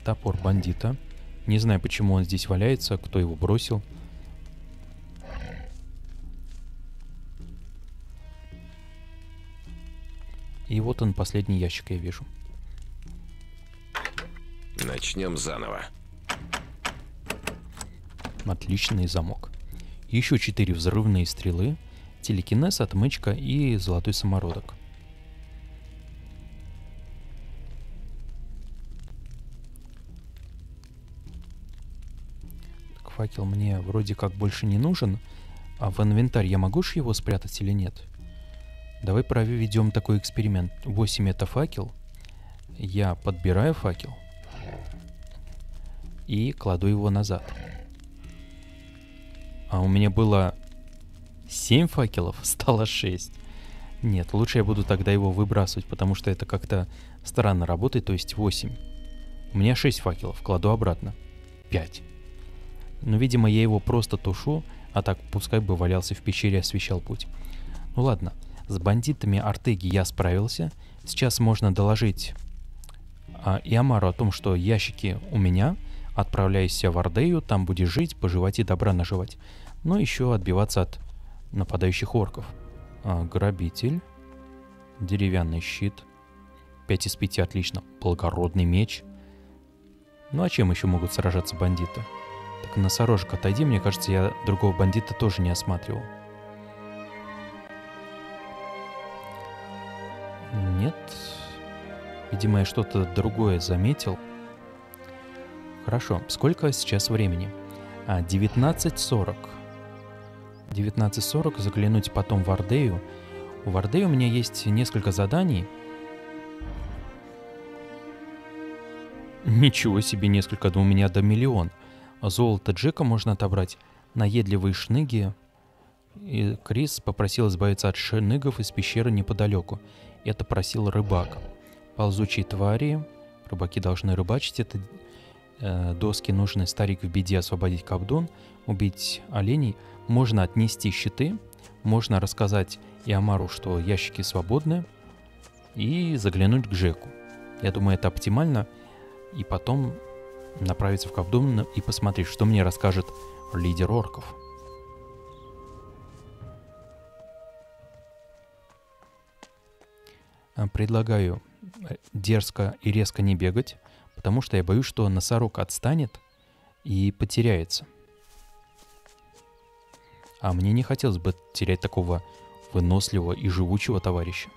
Топор бандита. Не знаю, почему он здесь валяется, кто его бросил. И вот он, последний ящик я вижу. Начнем заново. Отличный замок. Еще четыре взрывные стрелы, телекинез, отмычка и золотой самородок. Так, факел мне вроде как больше не нужен. А в инвентарь я могу ж его спрятать или нет? Давай проведем такой эксперимент. 8 это факел. Я подбираю факел и кладу его назад. А у меня было 7 факелов, *laughs* стало 6. Нет, лучше я буду тогда его выбрасывать, потому что это как-то странно работает, то есть 8. У меня 6 факелов, кладу обратно. 5. Но, видимо, я его просто тушу, а так пускай бы валялся в пещере освещал путь. Ну ладно, с бандитами Артеги я справился. Сейчас можно доложить а, Иамару о том, что ящики у меня. Отправляйся в Ардею, там будешь жить, поживать и добра наживать. Но еще отбиваться от нападающих орков. А, грабитель. Деревянный щит. 5 из 5 отлично. Благородный меч. Ну а чем еще могут сражаться бандиты? Так, носорожек, отойди, мне кажется, я другого бандита тоже не осматривал. Нет. Видимо, я что-то другое заметил. Хорошо. Сколько сейчас времени? А, 19.40. 19.40 заглянуть потом в Ардею. В Ардею у меня есть несколько заданий. Ничего себе, несколько, да у меня до миллион. Золото Джека можно отобрать. Наедливые шныги. И Крис попросил избавиться от шныгов из пещеры неподалеку. Это просил рыбак. Ползучие твари. Рыбаки должны рыбачить. Это э, доски нужны. Старик в беде освободить Кабдон. Убить оленей. Можно отнести щиты. Можно рассказать Иамару, что ящики свободны. И заглянуть к Джеку. Я думаю, это оптимально. И потом направиться в Кавдон и посмотреть, что мне расскажет лидер орков. Предлагаю э, дерзко и резко не бегать, потому что я боюсь, что носорог отстанет и потеряется. А мне не хотелось бы терять такого выносливого и живучего товарища.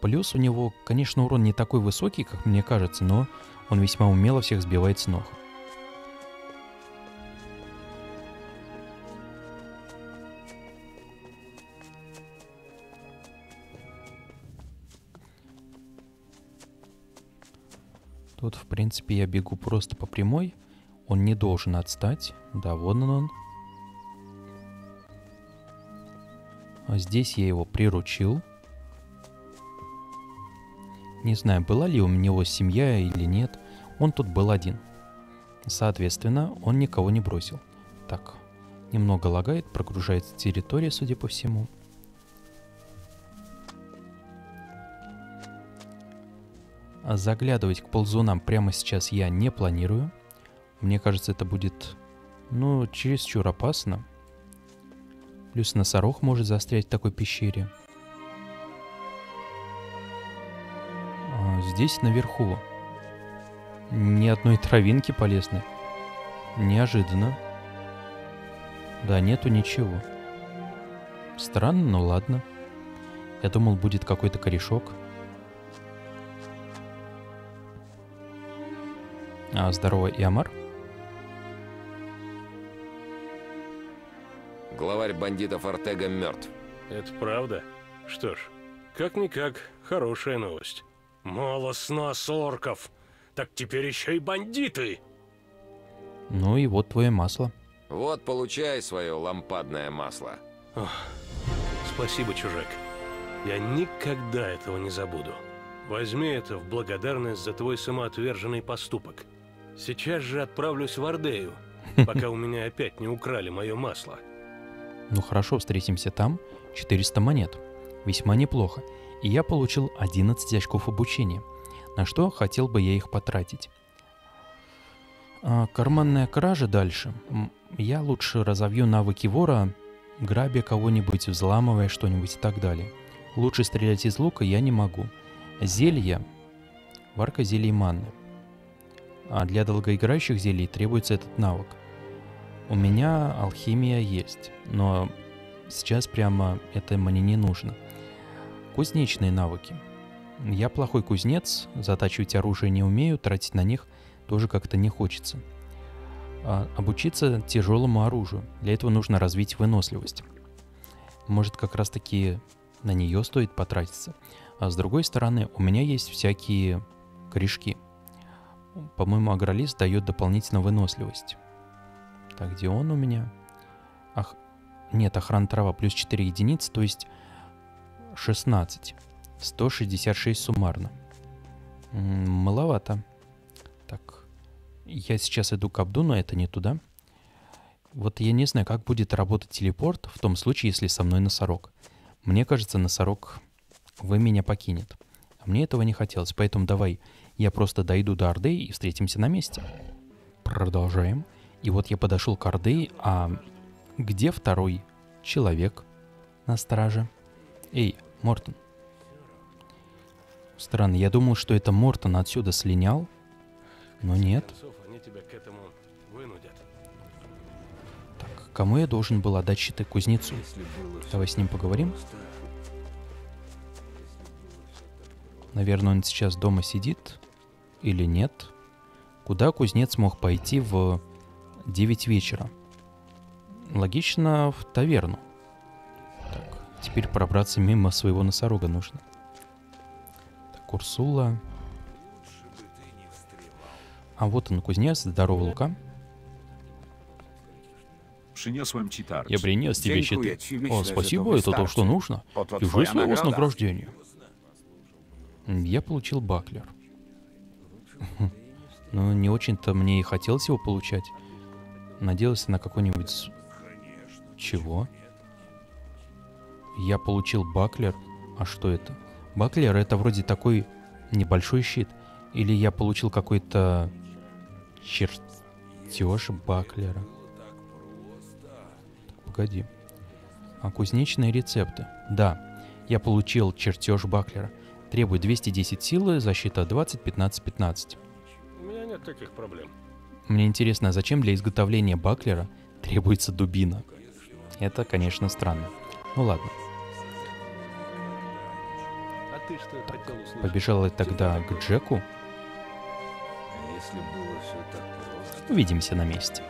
Плюс у него, конечно, урон не такой высокий, как мне кажется, но он весьма умело всех сбивает с ног. Тут, в принципе, я бегу просто по прямой. Он не должен отстать. Да, вон он. А здесь я его приручил. Не знаю, была ли у него семья или нет. Он тут был один. Соответственно, он никого не бросил. Так, немного лагает, прогружается территория, судя по всему. Заглядывать к ползунам прямо сейчас я не планирую. Мне кажется, это будет, ну, чересчур опасно. Плюс носорог может застрять в такой пещере. А здесь наверху ни одной травинки полезной. Неожиданно. Да, нету ничего. Странно, но ладно. Я думал, будет какой-то корешок. Здорово, Иомар. Главарь бандитов Артега мертв. Это правда? Что ж, как-никак, хорошая новость. Мало с нас орков. Так теперь еще и бандиты. Ну и вот твое масло. Вот, получай свое лампадное масло. Спасибо, чужак. Я никогда этого не забуду. Возьми это в благодарность за твой самоотверженный поступок. Сейчас же отправлюсь в Ордею, *laughs* пока у меня опять не украли мое масло. Ну хорошо, встретимся там. 400 монет. Весьма неплохо. И я получил 11 очков обучения. На что хотел бы я их потратить? А, карманная кража дальше. Я лучше разовью навыки вора, грабя кого-нибудь, взламывая что-нибудь и так далее. Лучше стрелять из лука я не могу. Зелья. Варка зелий манны. А для долгоиграющих зелий требуется этот навык. У меня алхимия есть, но сейчас прямо это мне не нужно. Кузнечные навыки. Я плохой кузнец, затачивать оружие не умею, тратить на них тоже как-то не хочется. А обучиться тяжелому оружию. Для этого нужно развить выносливость. Может, как раз таки на нее стоит потратиться. А с другой стороны, у меня есть всякие корешки. По-моему, агролист дает дополнительную выносливость. Так, где он у меня? Ах, нет, охрана трава плюс 4 единицы, то есть 16. 166 суммарно. М, Маловато. Так, я сейчас иду к Абду, но это не туда. Вот я не знаю, как будет работать телепорт в том случае, если со мной носорог. Мне кажется, носорог вы меня покинет. А мне этого не хотелось, поэтому давай я просто дойду до Орды и встретимся на месте. Продолжаем. И вот я подошел к Орды, а где второй человек на страже? Эй, Мортон. Странно, я думал, что это Мортон отсюда слинял, но нет. Так, кому я должен был отдать щиты кузнецу? Давай с ним поговорим. Наверное, он сейчас дома сидит или нет? Куда кузнец мог пойти в 9 вечера? Логично, в таверну. Так, теперь пробраться мимо своего носорога нужно. Так, Урсула. А вот он, кузнец. Здорово, Лука. Przyniosłem ci tarczę. Я принес тебе щиты. О, спасибо, это то, что нужно. Twoja свое nagroda. вознаграждение. М, Я получил баклер. *laughs* Но не очень-то мне и хотелось его получать. Надеялся на какой-нибудь... Чего? Я получил баклер. А что это? Баклер это вроде такой небольшой щит. Или я получил какой-то чертеж баклера. Так, погоди. А кузнечные рецепты. Да, я получил чертеж баклера. Требует 210 силы, защита 20, 15, 15. У меня нет таких проблем. Мне интересно, а зачем для изготовления баклера требуется дубина? Это, конечно, странно. Ну ладно, А ты что хотел услышать? побежал я тогда к Джеку. Если было все так просто. Увидимся на месте.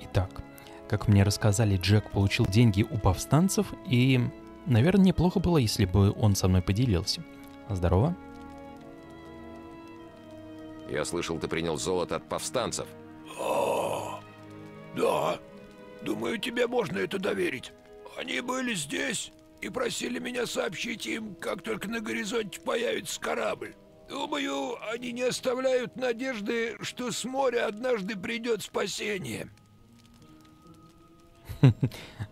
Итак, как мне рассказали, Джек получил деньги у повстанцев, и, наверное, неплохо было, если бы он со мной поделился. Здорово. Я слышал, ты принял золото от повстанцев. О, да. Думаю, тебе можно это доверить. Они были здесь и просили меня сообщить им, как только на горизонте появится корабль. Думаю, они не оставляют надежды, что с моря однажды придет спасение. *laughs*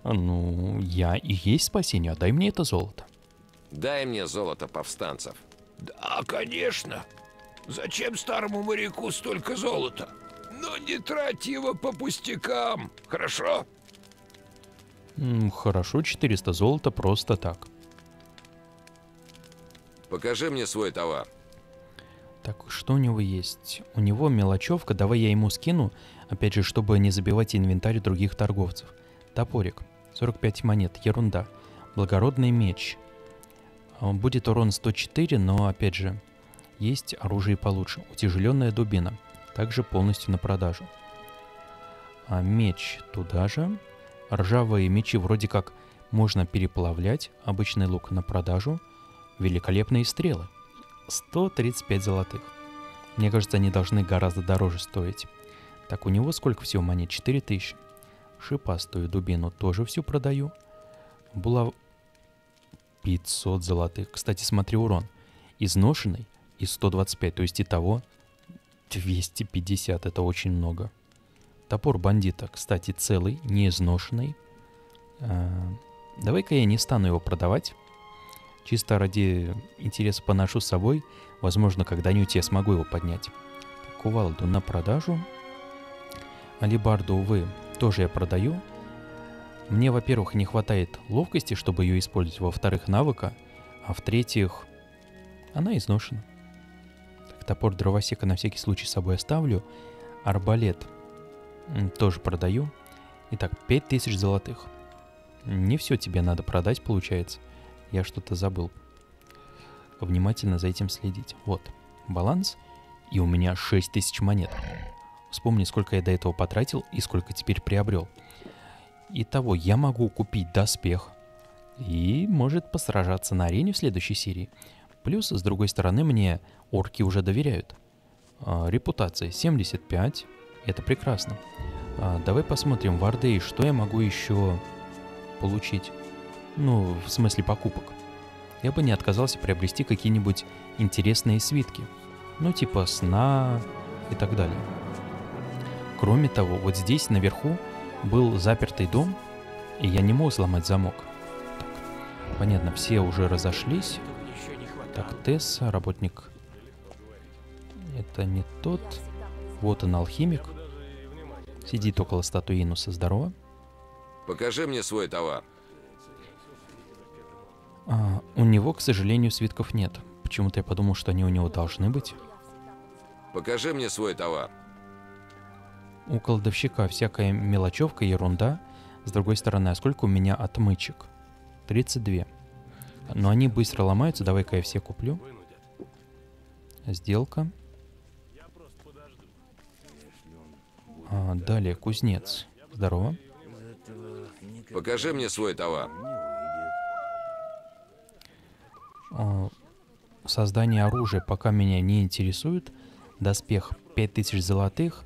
Ну, я и есть спасение, дай мне это золото. Дай мне золото повстанцев. Да, конечно. Зачем старому моряку столько золота? Но не трать его по пустякам, хорошо? Хорошо, 400 золота просто так. Покажи мне свой товар. Так, что у него есть? У него мелочевка, давай я ему скину, опять же, чтобы не забивать инвентарь других торговцев. Топорик, 45 монет, ерунда. Благородный меч. А, будет урон 104, но, опять же, есть оружие получше. Утяжеленная дубина, также полностью на продажу. А меч туда же. Ржавые мечи вроде как можно переплавлять. Обычный лук на продажу. Великолепные стрелы. 135 золотых. Мне кажется, они должны гораздо дороже стоить. Так, у него сколько всего монет? 4000. Шипастую дубину тоже всю продаю. Булав... 500 золотых. Кстати, смотри урон. Изношенный и 125, то есть и того 250. Это очень много. Топор бандита, кстати, целый, не изношенный. А, давай-ка я не стану его продавать. Чисто ради интереса поношу с собой. Возможно, когда-нибудь я смогу его поднять. Кувалду на продажу. Алибарду, увы, тоже я продаю. Мне, во-первых, не хватает ловкости, чтобы ее использовать. Во-вторых, навыка. А в-третьих, она изношена. Так, топор дровосека на всякий случай с собой оставлю. Арбалет тоже продаю. Итак, 5000 золотых. Не все тебе надо продать, получается. Я что-то забыл. Внимательно за этим следить. Вот, баланс. И у меня 6000 монет. Вспомни, сколько я до этого потратил и сколько теперь приобрел. Итого, я могу купить доспех и может посражаться на арене в следующей серии. Плюс, с другой стороны, мне орки уже доверяют. А, репутация 75, это прекрасно. А, давай посмотрим в Ардей, что я могу еще получить. Ну, в смысле покупок. Я бы не отказался приобрести какие-нибудь интересные свитки. Ну, типа сна и так далее. Кроме того, вот здесь наверху был запертый дом, и я не мог сломать замок. Так, понятно, все уже разошлись. Так, Тесса, работник. Это не тот. Вот он, алхимик. Сидит около статуи Инуса. Здорово. Покажи мне свой товар. А, у него, к сожалению, свитков нет. Почему-то я подумал, что они у него должны быть. Покажи мне свой товар. У колдовщика всякая мелочевка, ерунда. С другой стороны, а сколько у меня отмычек? 32. Но они быстро ломаются, давай-ка я все куплю. Сделка. А, далее, кузнец. Здорово. Покажи мне свой товар. А, создание оружия пока меня не интересует. Доспех 5000 золотых.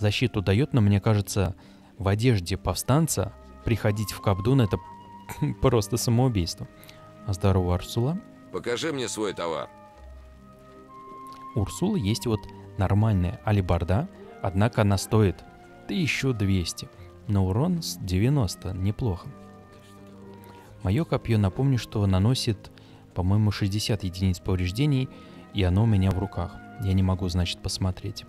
Защиту дает, но мне кажется, в одежде повстанца приходить в Кабдун это *laughs* просто самоубийство. Здорово, Урсула. Покажи мне свой товар. У Урсулы есть вот нормальная алибарда, однако она стоит 1200, но урон с 90, неплохо. Мое копье, напомню, что наносит, по-моему, 60 единиц повреждений, и оно у меня в руках. Я не могу, значит, посмотреть.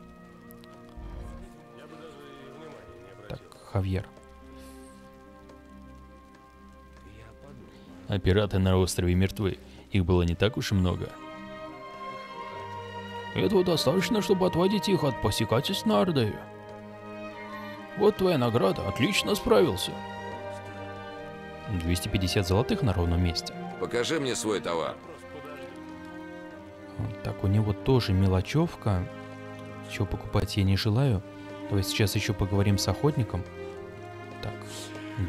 Хавьер. А пираты на острове мертвы. Их было не так уж и много. Этого достаточно, чтобы отводить их от посекательств на Ардею. Вот твоя награда, отлично справился. 250 золотых на ровном месте. Покажи мне свой товар. Так, у него тоже мелочевка. Чего покупать я не желаю. Давай сейчас еще поговорим с охотником.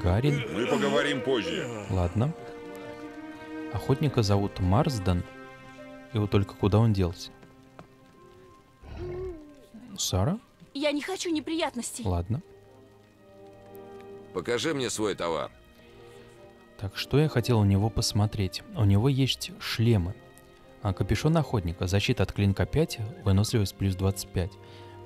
Гарин. Мы поговорим позже. Ладно. Охотника зовут Марсден. И вот только куда он делся? Сара? Я не хочу неприятностей. Ладно. Покажи мне свой товар. Так, что я хотел у него посмотреть? У него есть шлемы. А капюшон охотника, защита от клинка 5, выносливость плюс 25.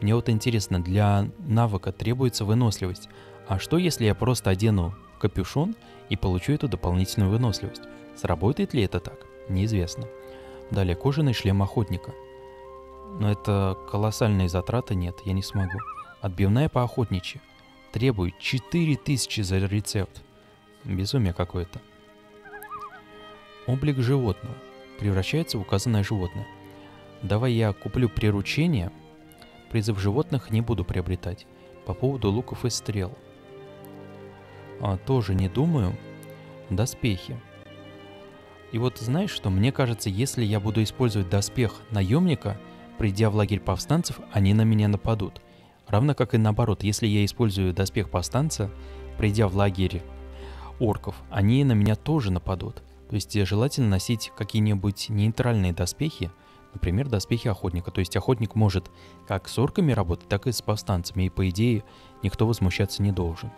Мне вот интересно, для навыка требуется выносливость. А что если я просто одену капюшон и получу эту дополнительную выносливость? Сработает ли это так? Неизвестно. Далее, кожаный шлем охотника. Но это колоссальные затраты, нет, я не смогу. Отбивная по охотничьи. Требует 4000 за рецепт. Безумие какое-то. Облик животного. Превращается в указанное животное. Давай я куплю приручение. Призыв животных не буду приобретать. По поводу луков и стрел. А, тоже не думаю. Доспехи. И вот знаешь что, мне кажется, если я буду использовать доспех наемника, придя в лагерь повстанцев, они на меня нападут. Равно как и наоборот, если я использую доспех повстанца, придя в лагерь орков, они на меня тоже нападут. То есть желательно носить какие-нибудь нейтральные доспехи, например, доспехи охотника. То есть охотник может как с орками работать, так и с повстанцами, и по идее никто возмущаться не должен.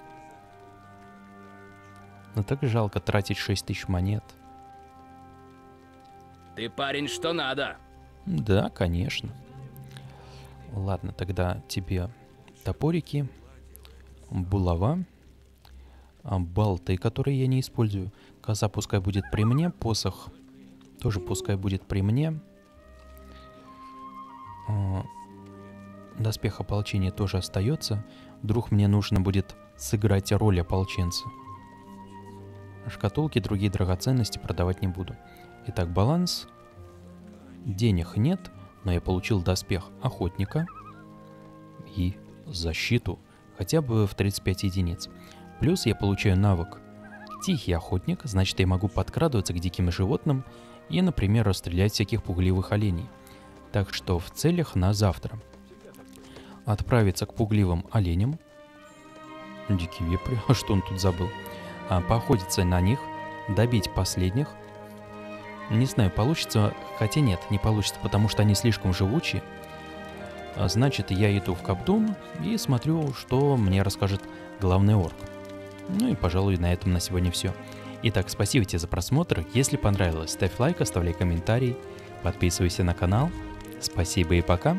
Но так жалко тратить 6 тысяч монет. Ты парень что надо. Да, конечно. Ладно, тогда тебе топорики, булава, а, болты, которые я не использую. Коза пускай будет при мне, посох тоже пускай будет при мне. А, доспех ополчения тоже остается. Вдруг мне нужно будет сыграть роль ополченца. Шкатулки, другие драгоценности продавать не буду. Итак, баланс. Денег нет, но я получил доспех охотника и защиту хотя бы в 35 единиц. Плюс я получаю навык Тихий охотник, значит я могу подкрадываться к диким животным и, например, расстрелять всяких пугливых оленей. Так что в целях на завтра. Отправиться к пугливым оленям. Дикий вепрь, а что он тут забыл? А, поохотиться на них, добить последних. Не знаю, получится, хотя нет, не получится, потому что они слишком живучие. А значит, я иду в Каптун и смотрю, что мне расскажет главный орк. Ну и, пожалуй, на этом на сегодня все. Итак, спасибо тебе за просмотр. Если понравилось, ставь лайк, оставляй комментарий, подписывайся на канал. Спасибо и пока.